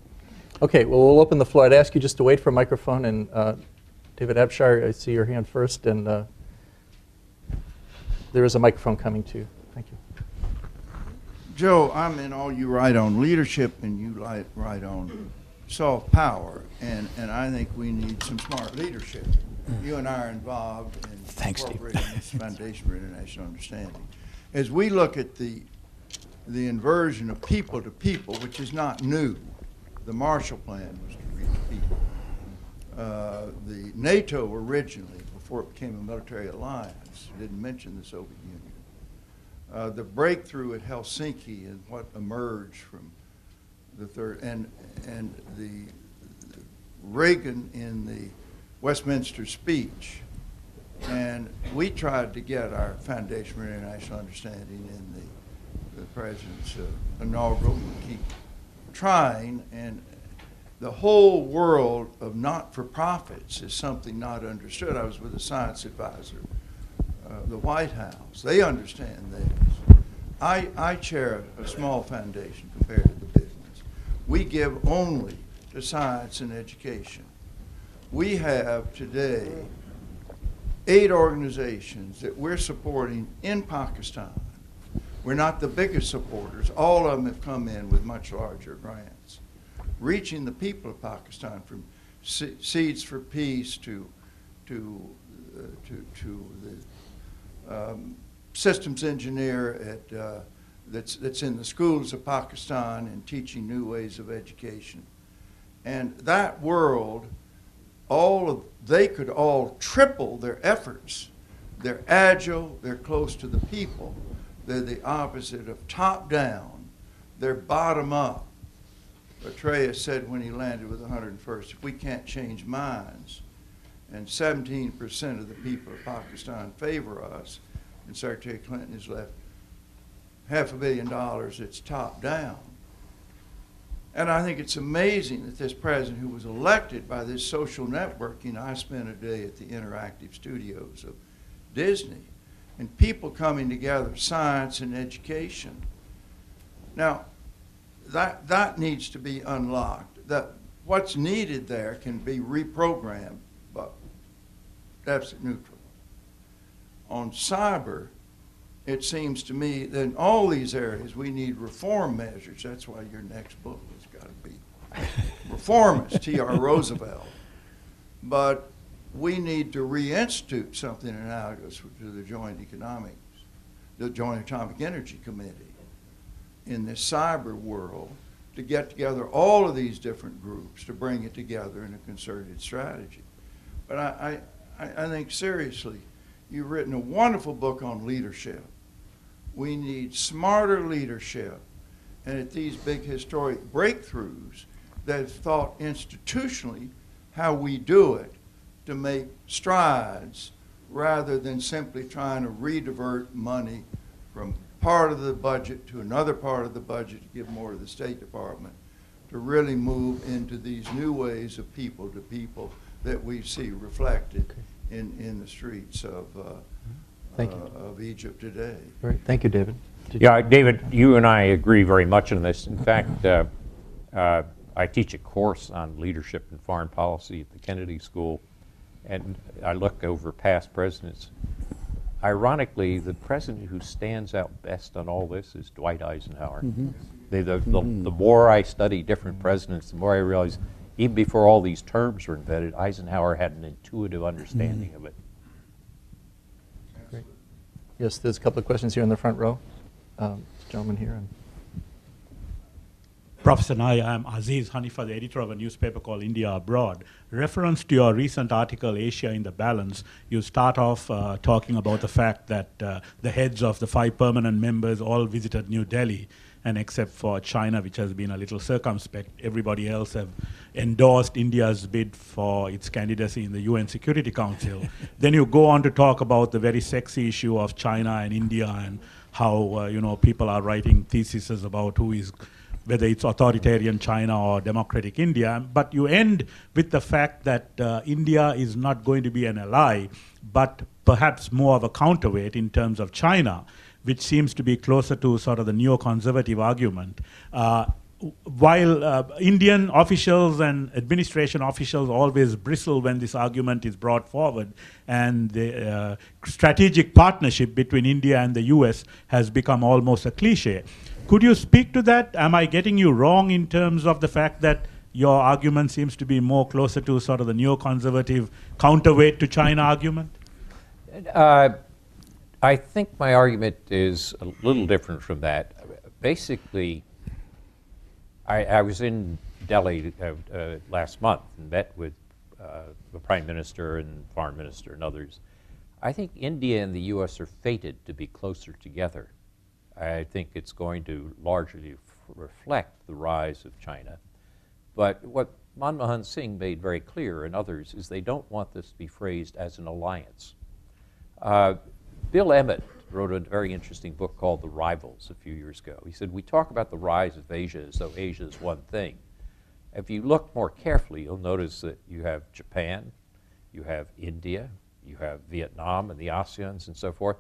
Okay, well, we'll open the floor. I'd ask you just to wait for a microphone, and uh, David Abshire, I see your hand first, and uh, there is a microphone coming to you. Thank you. Joe, I'm in all you write on leadership and you write, write on soft power, and, and I think we need some smart leadership. You and I are involved in Thanks, Steve. incorporating this Foundation for International Understanding. As we look at the, the inversion of people to people, which is not new, the Marshall Plan was to reach people. Uh, the NATO originally, before it became a military alliance, didn't mention the Soviet Union. Uh, the breakthrough at Helsinki and what emerged from the third, and, and the Reagan in the Westminster speech. And we tried to get our Foundation for International Understanding in the, the president's uh, inaugural, we keep trying, and the whole world of not-for-profits is something not understood. I was with a science advisor uh, the White House. They understand this. I, I chair a small foundation compared to the business. We give only to science and education. We have today eight organizations that we're supporting in Pakistan. We're not the biggest supporters. All of them have come in with much larger grants, reaching the people of Pakistan from Se- Seeds for Peace to, to, uh, to, to the um, systems engineer at, uh, that's, that's in the schools of Pakistan and teaching new ways of education. And that world, all of, they could all triple their efforts. They're agile, they're close to the people. They're the opposite of top down, they're bottom up. Petraeus said when he landed with the 101st, if we can't change minds, and 17% of the people of Pakistan favor us, and Secretary Clinton has left half a billion dollars, it's top down. And I think it's amazing that this president, who was elected by this social networking, I spent a day at the interactive studios of Disney, and people coming together, science and education. Now, that, that needs to be unlocked. That what's needed there can be reprogrammed, but deficit neutral. On cyber, it seems to me that in all these areas we need reform measures. That's why your next book has got to be reformist, T.R. Roosevelt. But we need to reinstitute something analogous to the Joint Economics, the Joint Atomic Energy Committee in this cyber world to get together all of these different groups to bring it together in a concerted strategy. But I, I, I think seriously, you've written a wonderful book on leadership. We need smarter leadership. And at these big historic breakthroughs that have thought institutionally how we do it to make strides rather than simply trying to redivert money from part of the budget to another part of the budget to give more to the State Department to really move into these new ways of people to people that we see reflected in, in the streets of, uh, Thank you. uh, of Egypt today. Great, thank you, David. Did- Yeah, David, you and I agree very much on this. In fact, uh, uh, I teach a course on leadership and foreign policy at the Kennedy School, and I look over past presidents. Ironically, the president who stands out best on all this is Dwight Eisenhower. Mm-hmm. The, the, the, the more I study different presidents, the more I realize, even before all these terms were invented, Eisenhower had an intuitive understanding mm-hmm. of it. Yes, there's a couple of questions here in the front row. Um, Gentleman here. and- Professor Nye, I'm Aziz Haniffa, the editor of a newspaper called India Abroad. Reference to your recent article, Asia in the Balance, you start off uh, talking about the fact that uh, the heads of the five permanent members all visited New Delhi, and except for China, which has been a little circumspect, everybody else have endorsed India's bid for its candidacy in the UN Security Council. then you go on to talk about the very sexy issue of China and India and how uh, you know people are writing theses about who is whether it's authoritarian China or democratic India. But you end with the fact that uh, India is not going to be an ally, but perhaps more of a counterweight in terms of China, which seems to be closer to sort of the neoconservative argument. Uh, while uh, Indian officials and administration officials always bristle when this argument is brought forward, and the uh, strategic partnership between India and the US has become almost a cliche. Could you speak to that? Am I getting you wrong in terms of the fact that your argument seems to be more closer to sort of the neoconservative counterweight to China argument? Uh, I think my argument is a little different from that. Basically, I, I was in Delhi uh, uh, last month and met with uh, the Prime Minister and Foreign Minister and others. I think India and the U.S. are fated to be closer together. I think it's going to largely reflect the rise of China. But what Manmohan Singh made very clear, and others, is they don't want this to be phrased as an alliance. Uh, Bill Emmott wrote a very interesting book called The Rivals a few years ago. He said, We talk about the rise of Asia as though Asia is one thing. If you look more carefully, you'll notice that you have Japan, you have India, you have Vietnam and the ASEANs and so forth.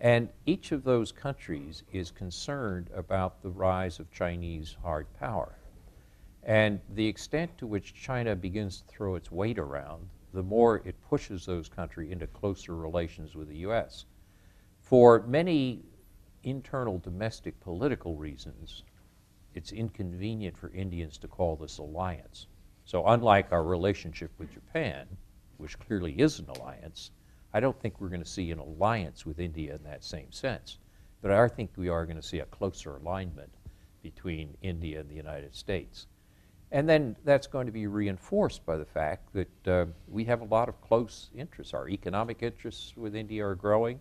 And each of those countries is concerned about the rise of Chinese hard power. And the extent to which China begins to throw its weight around, the more it pushes those countries into closer relations with the U.S. For many internal domestic political reasons, it's inconvenient for Indians to call this alliance. So, unlike our relationship with Japan, which clearly is an alliance, I don't think we're going to see an alliance with India in that same sense. But I think we are going to see a closer alignment between India and the United States. And then that's going to be reinforced by the fact that uh, we have a lot of close interests. Our economic interests with India are growing.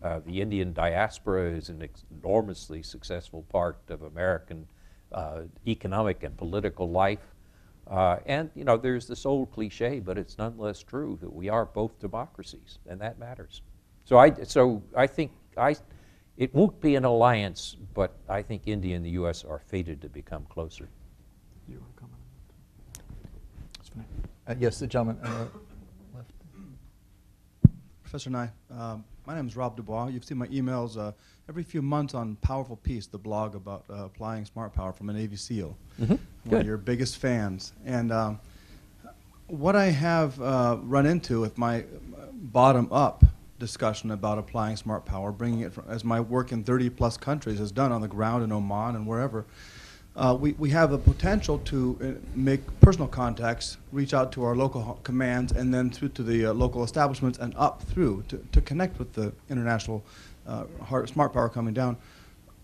Uh, the Indian diaspora is an enormously successful part of American uh, economic and political life. Uh, and, you know, there's this old cliche, but it's nonetheless true that we are both democracies, and that matters. So I, so I think I, it won't be an alliance, but I think India and the U.S. are fated to become closer. You want to comment? That's fine. Uh, Yes, the gentleman on the left. Professor Nye, um, my name is Rob Dubois. You've seen my emails uh, every few months on Powerful Peace, the blog about uh, applying smart power from a Navy SEAL. One of your biggest fans. And um, what I have uh, run into with my bottom up discussion about applying smart power, bringing it from, as my work in 30 plus countries has done on the ground in Oman and wherever, uh, we, we have the potential to uh, make personal contacts, reach out to our local ho- commands, and then through to the uh, local establishments and up through to, to connect with the international uh, hard, smart power coming down.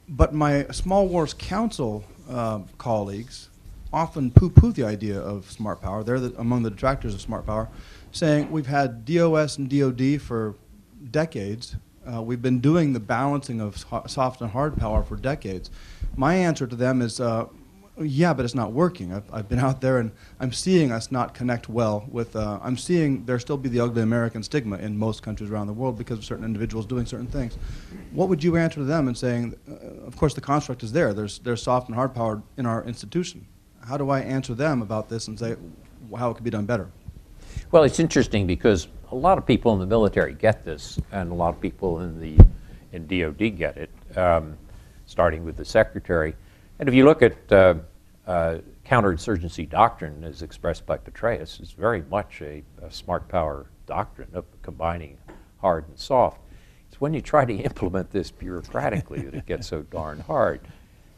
But my Small Wars Council uh, colleagues often poo-poo the idea of smart power. They're the, among the detractors of smart power, saying we've had DOS and DoD for decades. Uh, we've been doing the balancing of soft and hard power for decades. My answer to them is, uh, yeah, but it's not working. I've, I've been out there and I'm seeing us not connect well with. Uh, I'm seeing there still be the ugly American stigma in most countries around the world because of certain individuals doing certain things. What would you answer to them in saying, uh, of course, the construct is there. There's there's soft and hard power in our institution. How do I answer them about this and say how it could be done better? Well, it's interesting because a lot of people in the military get this, and a lot of people in the in DoD get it, um, starting with the secretary. And if you look at uh, uh, counterinsurgency doctrine as expressed by Petraeus, is very much a, a smart power doctrine of combining hard and soft. It's when you try to implement this bureaucratically that it gets so darn hard.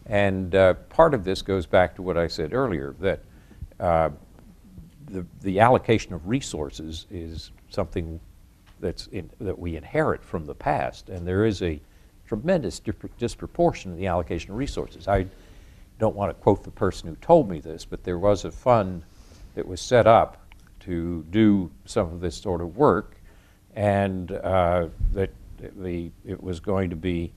And uh, part of this goes back to what I said earlier that uh, the, the allocation of resources is something that's in, that we inherit from the past, and there is a tremendous disproportion in the allocation of resources. I don't want to quote the person who told me this, but there was a fund that was set up to do some of this sort of work, and uh, that the it was going to be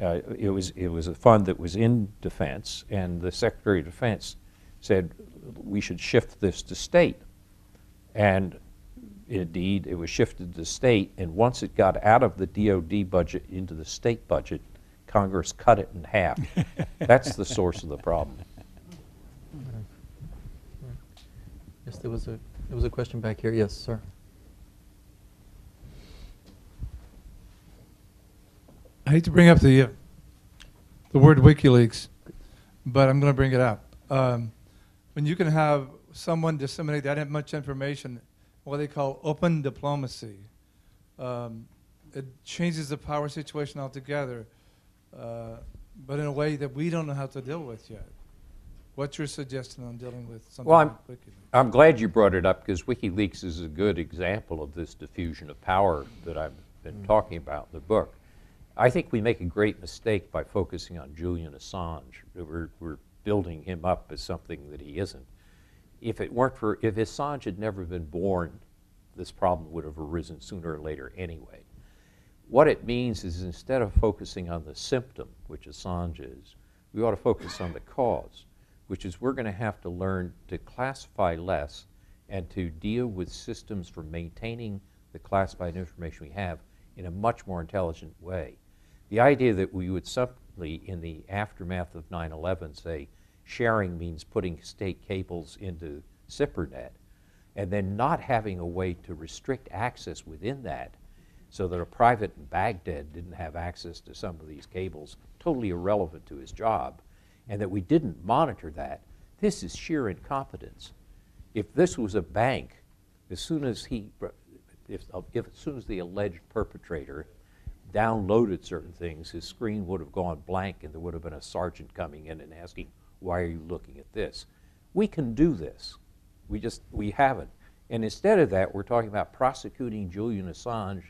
uh, it was it was a fund that was in defense, and the Secretary of Defense said we should shift this to state, and indeed it was shifted to state. And once it got out of the DoD budget into the state budget, Congress cut it in half. That's the source of the problem. Yes, there was a, there was a question back here. Yes, sir. I hate to bring up the uh, the word WikiLeaks, but I'm going to bring it up. Um, when you can have someone disseminate that much information, what they call open diplomacy, um, it changes the power situation altogether, uh, but in a way that we don't know how to deal with yet. What's your suggestion on dealing with something Well, I'm- like WikiLeaks? I'm glad you brought it up because WikiLeaks is a good example of this diffusion of power that I've been talking about in the book. I think we make a great mistake by focusing on Julian Assange. We're, we're building him up as something that he isn't. If it weren't for, if Assange had never been born, this problem would have arisen sooner or later anyway. What it means is instead of focusing on the symptom, which Assange is, we ought to focus on the cause, which is we're going to have to learn to classify less and to deal with systems for maintaining the classified information we have in a much more intelligent way. The idea that we would simply, in the aftermath of 9 11, say sharing means putting state cables into SIPRNet and then not having a way to restrict access within that so that a private in Baghdad didn't have access to some of these cables, totally irrelevant to his job, and that we didn't monitor that, this is sheer incompetence. If this was a bank, as soon as he, if, if as soon as the alleged perpetrator downloaded certain things, his screen would have gone blank and there would have been a sergeant coming in and asking, why are you looking at this? We can do this. We just, we haven't. And instead of that, we're talking about prosecuting Julian Assange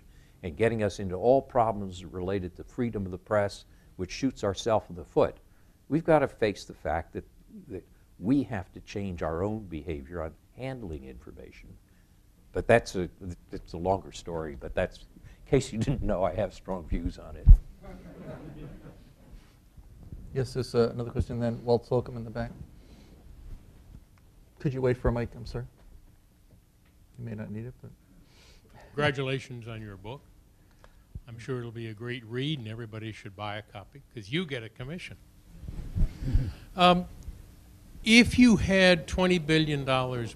and getting us into all problems related to freedom of the press, which shoots ourselves in the foot. We've got to face the fact that, that we have to change our own behavior on handling information. But that's a, it's a longer story, but that's, in case you didn't know, I have strong views on it. Yes, there's uh, another question. Then Walt Slocombe in the back. Could you wait for a mic? I'm sorry. You may not need it, but Congratulations on your book. I'm sure it'll be a great read, and everybody should buy a copy because you get a commission. Um, If you had $20 billion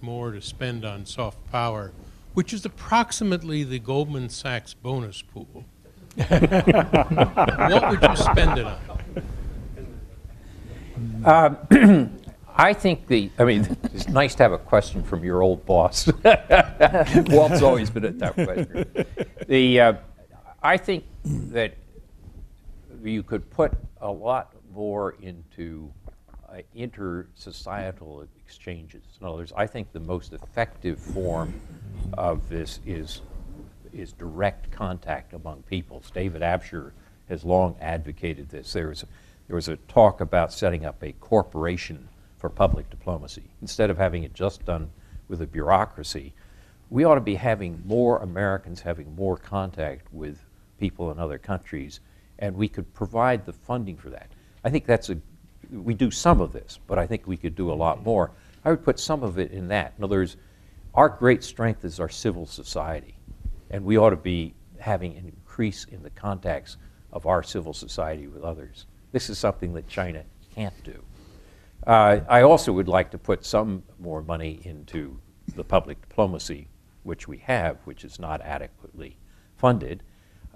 more to spend on soft power, which is approximately the Goldman Sachs bonus pool, what would you spend it on? I think the, I mean, it's nice to have a question from your old boss. Walt's always been at that question. The, uh, I think that you could put a lot more into uh, inter-societal exchanges. In other words, I think the most effective form of this is, is direct contact among peoples. David Abshire has long advocated this. There was, there was a talk about setting up a corporation for public diplomacy. Instead of having it just done with a bureaucracy, we ought to be having more Americans having more contact with people in other countries, and we could provide the funding for that. I think that's a, we do some of this, but I think we could do a lot more. I would put some of it in that. In other words, our great strength is our civil society, and we ought to be having an increase in the contacts of our civil society with others. This is something that China can't do. Uh, I also would like to put some more money into the public diplomacy, which we have, which is not adequately funded.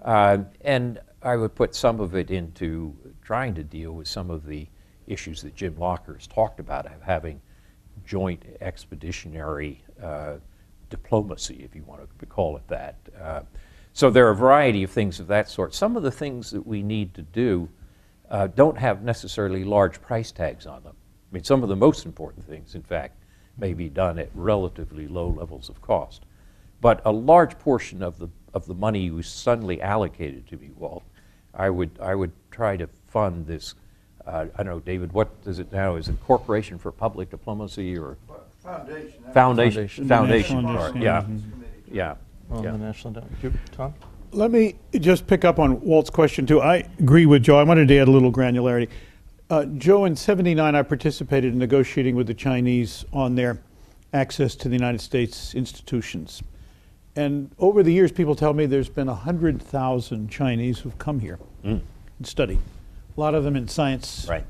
Uh, and I would put some of it into trying to deal with some of the issues that Jim Locher has talked about, of having joint expeditionary uh, diplomacy, if you want to call it that. Uh, so there are a variety of things of that sort. Some of the things that we need to do uh, don't have necessarily large price tags on them. I mean, some of the most important things, in fact, may be done at relatively low levels of cost. But a large portion of the, of the money you suddenly allocated to me, Walt, I would, I would try to fund this. Uh, I don't know, David, what is it now? Is it Corporation for Public Diplomacy or Foundation. that Foundation? Foundation. Foundation, Foundation, sorry, yeah, Committee. yeah. On yeah. the national, Endowment. Tom? Let me just pick up on Walt's question too. I agree with Joe. I wanted to add a little granularity. Uh, Joe, in '79, I participated in negotiating with the Chinese on their access to the United States institutions. And over the years, people tell me there's been 100,000 Chinese who've come here mm. and studied. A lot of them in science, Right.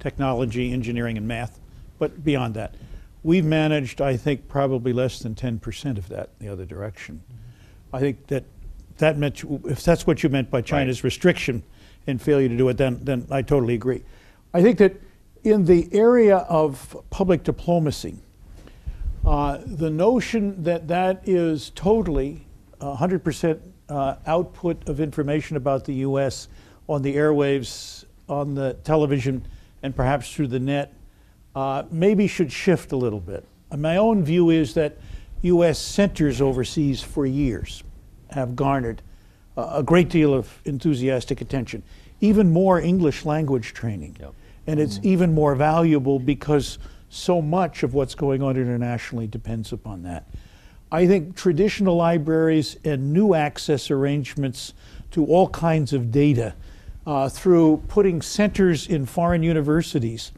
technology, engineering, and math, but beyond that. We've managed, I think, probably less than 10% of that in the other direction. Mm-hmm. I think that that meant, if that's what you meant by China's restriction and failure to do it, then, then I totally agree. I think that in the area of public diplomacy, uh, the notion that that is totally uh, 100% uh, output of information about the U.S. on the airwaves, on the television, and perhaps through the net, uh, maybe should shift a little bit. And my own view is that U.S. centers overseas for years have garnered uh, a great deal of enthusiastic attention, even more English language training. Yep. And it's even more valuable because so much of what's going on internationally depends upon that. I think traditional libraries and new access arrangements to all kinds of data uh, through putting centers in foreign universities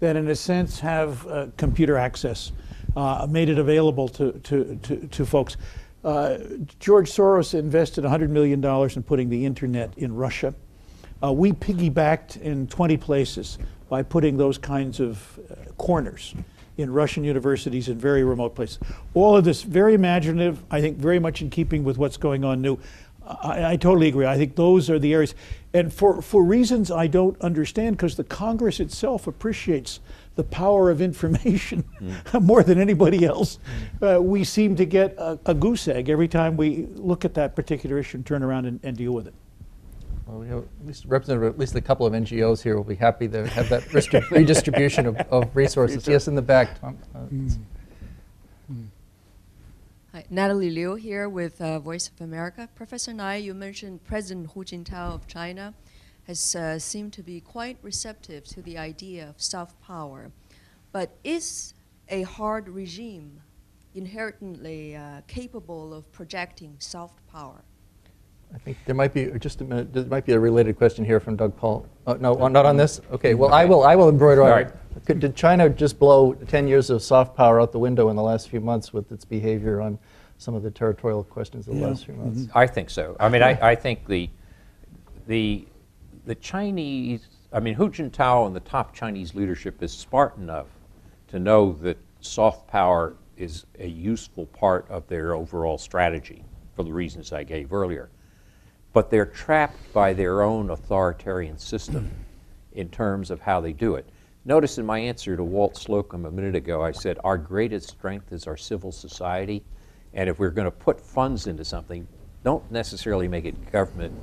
that, in a sense, have uh, computer access, uh, made it available to, to, to, to folks. Uh, George Soros invested $100 million in putting the internet in Russia. Uh, we piggybacked in 20 places by putting those kinds of uh, corners in Russian universities in very remote places. All of this very imaginative, I think very much in keeping with what's going on new. I, I totally agree. I think those are the areas. And for, for reasons I don't understand, because the Congress itself appreciates the power of information more than anybody else, uh, we seem to get a, a goose egg every time we look at that particular issue and turn around and, and deal with it. Well, we have at least representative, at least a couple of NGOs here will be happy to have that restri- redistribution of, of resources. Yes, in the back, Tom. Uh, Hi, Natalie Liu here with uh, Voice of America. Professor Nye, you mentioned President Hu Jintao of China has uh, seemed to be quite receptive to the idea of soft power. But is a hard regime inherently uh, capable of projecting soft power? I think there might be, just a minute, there might be a related question here from Doug Paal. Oh, no, uh, not on this? Okay, well, I will, I will embroider All on right. it. Could- Did China just blow 10 years of soft power out the window in the last few months with its behavior on some of the territorial questions of the last few months? I think so. I mean, I, I think the, the, the Chinese, I mean, Hu Jintao and the top Chinese leadership is smart enough to know that soft power is a useful part of their overall strategy for the reasons I gave earlier. But they're trapped by their own authoritarian system in terms of how they do it. Notice in my answer to Walt Slocombe a minute ago, I said our greatest strength is our civil society. And if we're going to put funds into something, don't necessarily make it government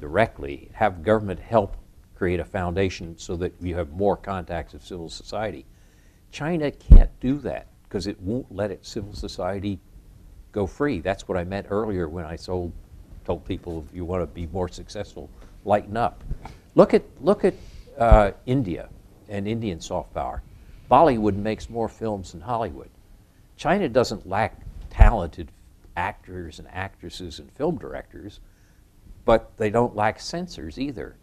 directly. Have government help create a foundation so that you have more contacts of civil society. China can't do that because it won't let its civil society go free. That's what I meant earlier when I told, told people if you want to be more successful, lighten up. Look at, look at uh, India and Indian soft power. Bollywood makes more films than Hollywood. China doesn't lack talented actors and actresses and film directors, but they don't lack censors either.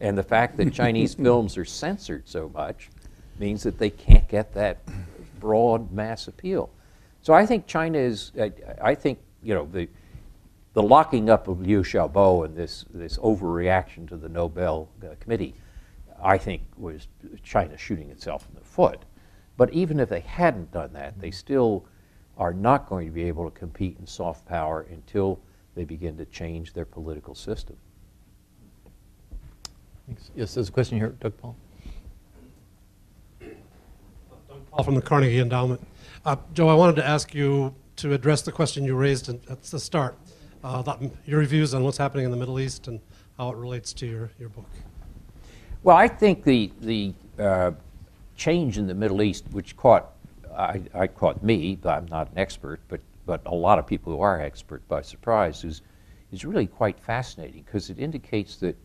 And the fact that Chinese films are censored so much means that they can't get that broad mass appeal. So I think China is, I, I think, you know, the, the locking up of Liu Xiaobo and this, this overreaction to the Nobel uh, Committee, I think was China shooting itself in the foot. But even if they hadn't done that, they still are not going to be able to compete in soft power until they begin to change their political system. Thanks. Yes, there's a question here, Doug Paal. Doug Paal from the Carnegie Endowment. Uh, Joe, I wanted to ask you to address the question you raised at the start, uh, that, your views on what's happening in the Middle East and how it relates to your, your book. Well, I think the, the uh, change in the Middle East, which caught, I, I caught me, but I'm not an expert, but, but a lot of people who are expert by surprise, is, is really quite fascinating because it indicates that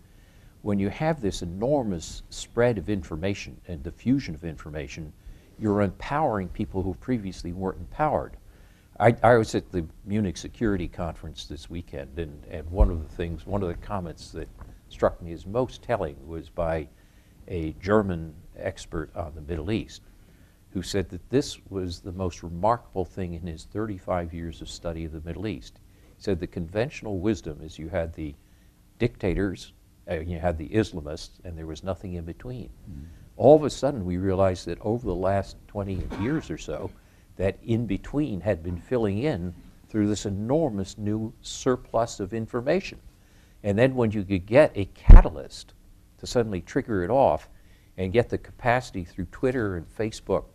when you have this enormous spread of information and diffusion of information, you're empowering people who previously weren't empowered. I, I was at the Munich Security Conference this weekend, and, and one of the things, one of the comments that struck me as most telling was by a German expert on the Middle East who said that this was the most remarkable thing in his 35 years of study of the Middle East. He said the conventional wisdom is you had the dictators, uh, you had the Islamists, and there was nothing in between. Mm. All of a sudden, we realized that over the last 20 years or so, that in between had been filling in through this enormous new surplus of information. And then when you could get a catalyst to suddenly trigger it off and get the capacity through Twitter and Facebook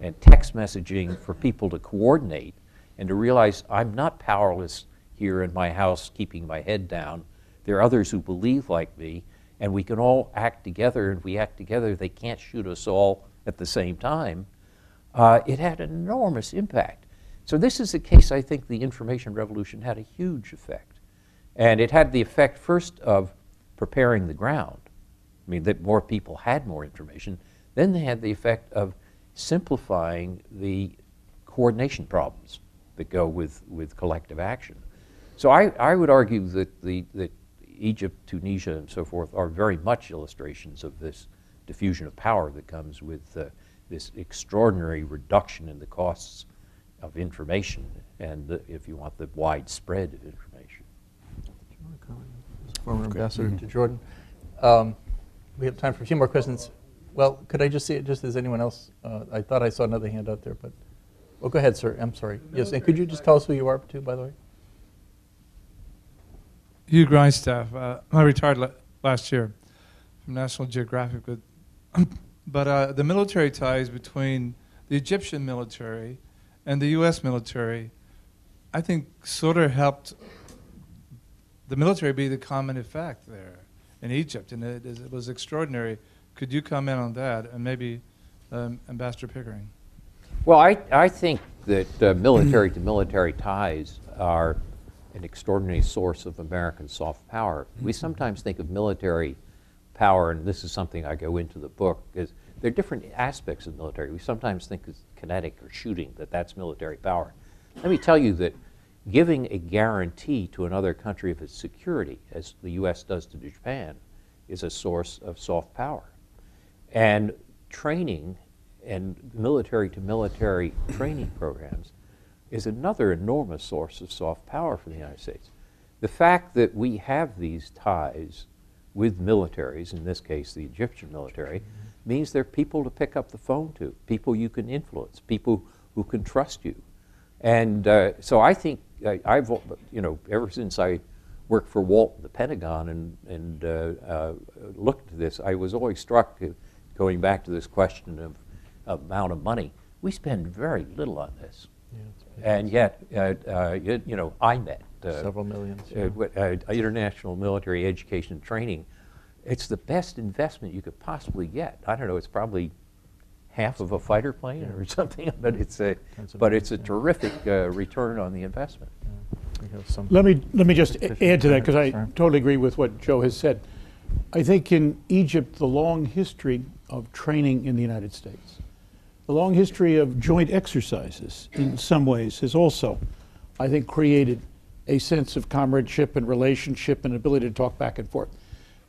and text messaging for people to coordinate and to realize I'm not powerless here in my house keeping my head down. There are others who believe like me, and we can all act together. And we act together, they can't shoot us all at the same time. Uh, it had an enormous impact. So, this is a case I think the information revolution had a huge effect. And it had the effect first of preparing the ground. I mean, that more people had more information. Then they had the effect of simplifying the coordination problems that go with, with collective action. So I, I would argue that, the, that Egypt, Tunisia, and so forth are very much illustrations of this diffusion of power that comes with uh, this extraordinary reduction in the costs of information and, the, if you want, the widespread of information former ambassador to Jordan. Um, we have time for a few more questions. Well, could I just see it just as anyone else? Uh, I thought I saw another hand out there, but, well, go ahead, sir. I'm sorry. Yes, and could you just tell us who you are, too, by the way? Hugh Grindstaff. Uh, I retired la- last year from National Geographic, but, but uh, the military ties between the Egyptian military and the U.S. military, I think, sort of helped the military be the common effect there in Egypt, and it, it was extraordinary. Could you comment on that, and maybe um, Ambassador Pickering? Well, I, I think that uh, military to military ties are an extraordinary source of American soft power. We sometimes think of military power, and this is something I go into the book, is there are different aspects of military. We sometimes think of kinetic or shooting, that that's military power. Let me tell you that giving a guarantee to another country of its security, as the U.S. does to Japan, is a source of soft power. And training and military to military training programs is another enormous source of soft power for the United States. The fact that we have these ties with militaries, in this case the Egyptian military, means they're people to pick up the phone to, people you can influence, people who can trust you. And uh, so I think I, I've, you know, ever since I worked for Walt, in the Pentagon, and, and uh, uh, looked at this, I was always struck, uh, going back to this question of amount of money, we spend very little on this. and yet, uh, uh, you, you know, IMET, uh, Several millions, uh, yeah. uh, international military education and training, it's the best investment you could possibly get. I don't know, it's probably half of a fighter plane or something, but it's a, but it's a millions, terrific uh, return on the investment. We have some- Let me, let me just add to that, because I Sorry. totally agree with what Joe has said. I think in Egypt, the long history of training in the United States, the long history of joint exercises in some ways has also, I think, created a sense of comradeship and relationship and ability to talk back and forth.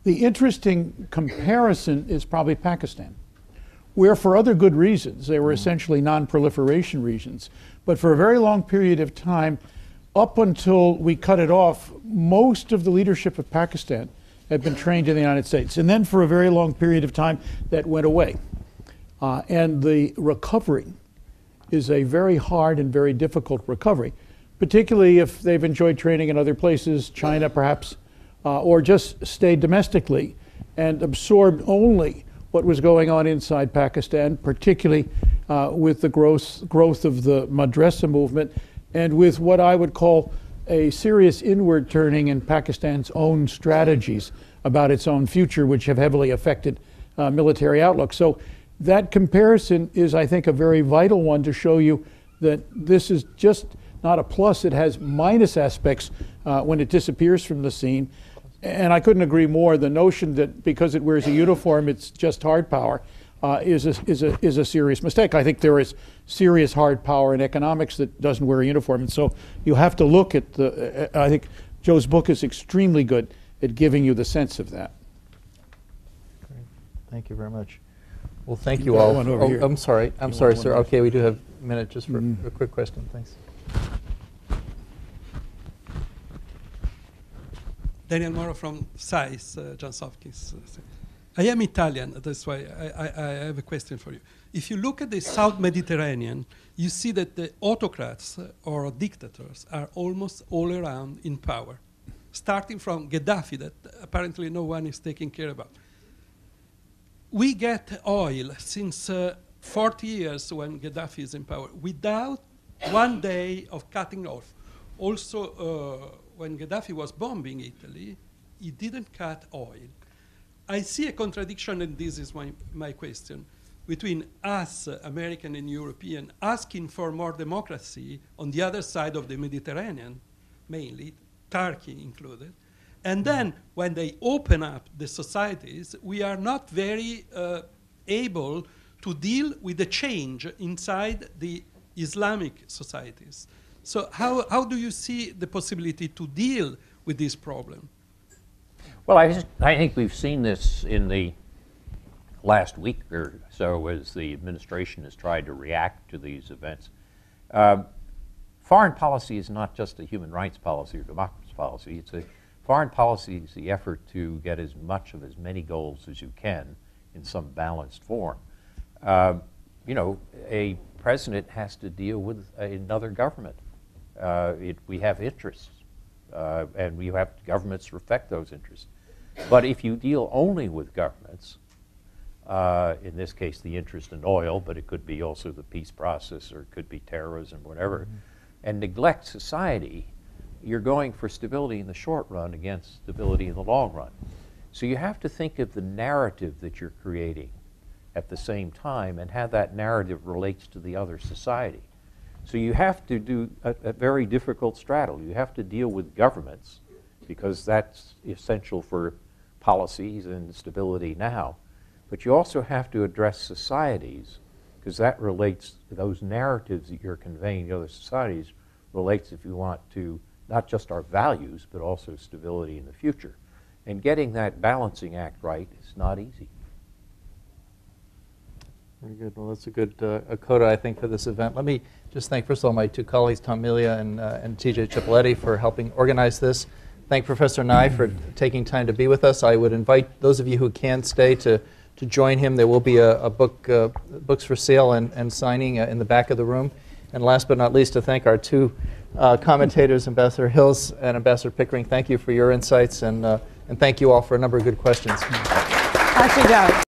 The interesting comparison is probably Pakistan where for other good reasons, they were essentially non-proliferation regions. But for a very long period of time, up until we cut it off, most of the leadership of Pakistan had been trained in the United States. And then for a very long period of time, that went away. Uh, and the recovery is a very hard and very difficult recovery, particularly if they've enjoyed training in other places, China perhaps, uh, or just stayed domestically and absorbed only what was going on inside Pakistan, particularly uh, with the growth, growth of the madrasa movement and with what I would call a serious inward turning in Pakistan's own strategies about its own future, which have heavily affected uh, military outlook. So that comparison is, I think, a very vital one to show you that this is just not a plus, it has minus aspects uh, when it disappears from the scene. And I couldn't agree more. The notion that because it wears a uniform, it's just hard power uh, is, a, is, a, is a serious mistake. I think there is serious hard power in economics that doesn't wear a uniform. And so you have to look at the, uh, I think Joe's book is extremely good at giving you the sense of that. Great. Thank you very much. Well, thank you all. Oh, here. I'm sorry, I'm You sorry, sir. Okay, we do have a minute just for Mhm. a quick question, thanks. Daniel Moro from SAIS, uh, Johns Hopkins. I am Italian, that's why I, I, I have a question for you. If you look at the South Mediterranean, you see that the autocrats uh, or dictators are almost all around in power, starting from Gaddafi, that apparently no one is taking care about. We get oil since uh, 40 years when Gaddafi is in power without one day of cutting off. Also, uh, when Gaddafi was bombing Italy, he didn't cut oil. I see a contradiction, and this is my, my question, between us, uh, American and European, asking for more democracy on the other side of the Mediterranean, mainly, Turkey included, and then when they open up the societies, we are not very uh, able to deal with the change inside the Islamic societies. So how, how do you see the possibility to deal with this problem? Well, I, I think we've seen this in the last week or so as the administration has tried to react to these events. Um, foreign policy is not just a human rights policy or democracy policy. It's a foreign policy is the effort to get as much of as many goals as you can in some balanced form. Um, you know, a president has to deal with another government. Uh, it, we have interests, uh, and we have governments reflect those interests. But if you deal only with governments, uh, in this case the interest in oil, but it could be also the peace process or it could be terrorism, whatever, and neglect society, you're going for stability in the short run against stability in the long run. So you have to think of the narrative that you're creating at the same time and how that narrative relates to the other society. So you have to do a, a very difficult straddle. You have to deal with governments because that's essential for policies and stability now. But you also have to address societies because that relates those narratives that you're conveying to other societies relates if you want to not just our values but also stability in the future. And getting that balancing act right is not easy. Very good. Well, that's a good uh, a coda, I think, for this event. Let me just thank, first of all, my two colleagues, Tom Milia and, uh, and TJ Cipoletti, for helping organize this. Thank Professor Nye for taking time to be with us. I would invite those of you who can stay to to join him. There will be a, a book, uh, books for sale and, and signing uh, in the back of the room. And last but not least, to thank our two uh, commentators, Ambassador Hills and Ambassador Pickering. Thank you for your insights, and, uh, and thank you all for a number of good questions. You.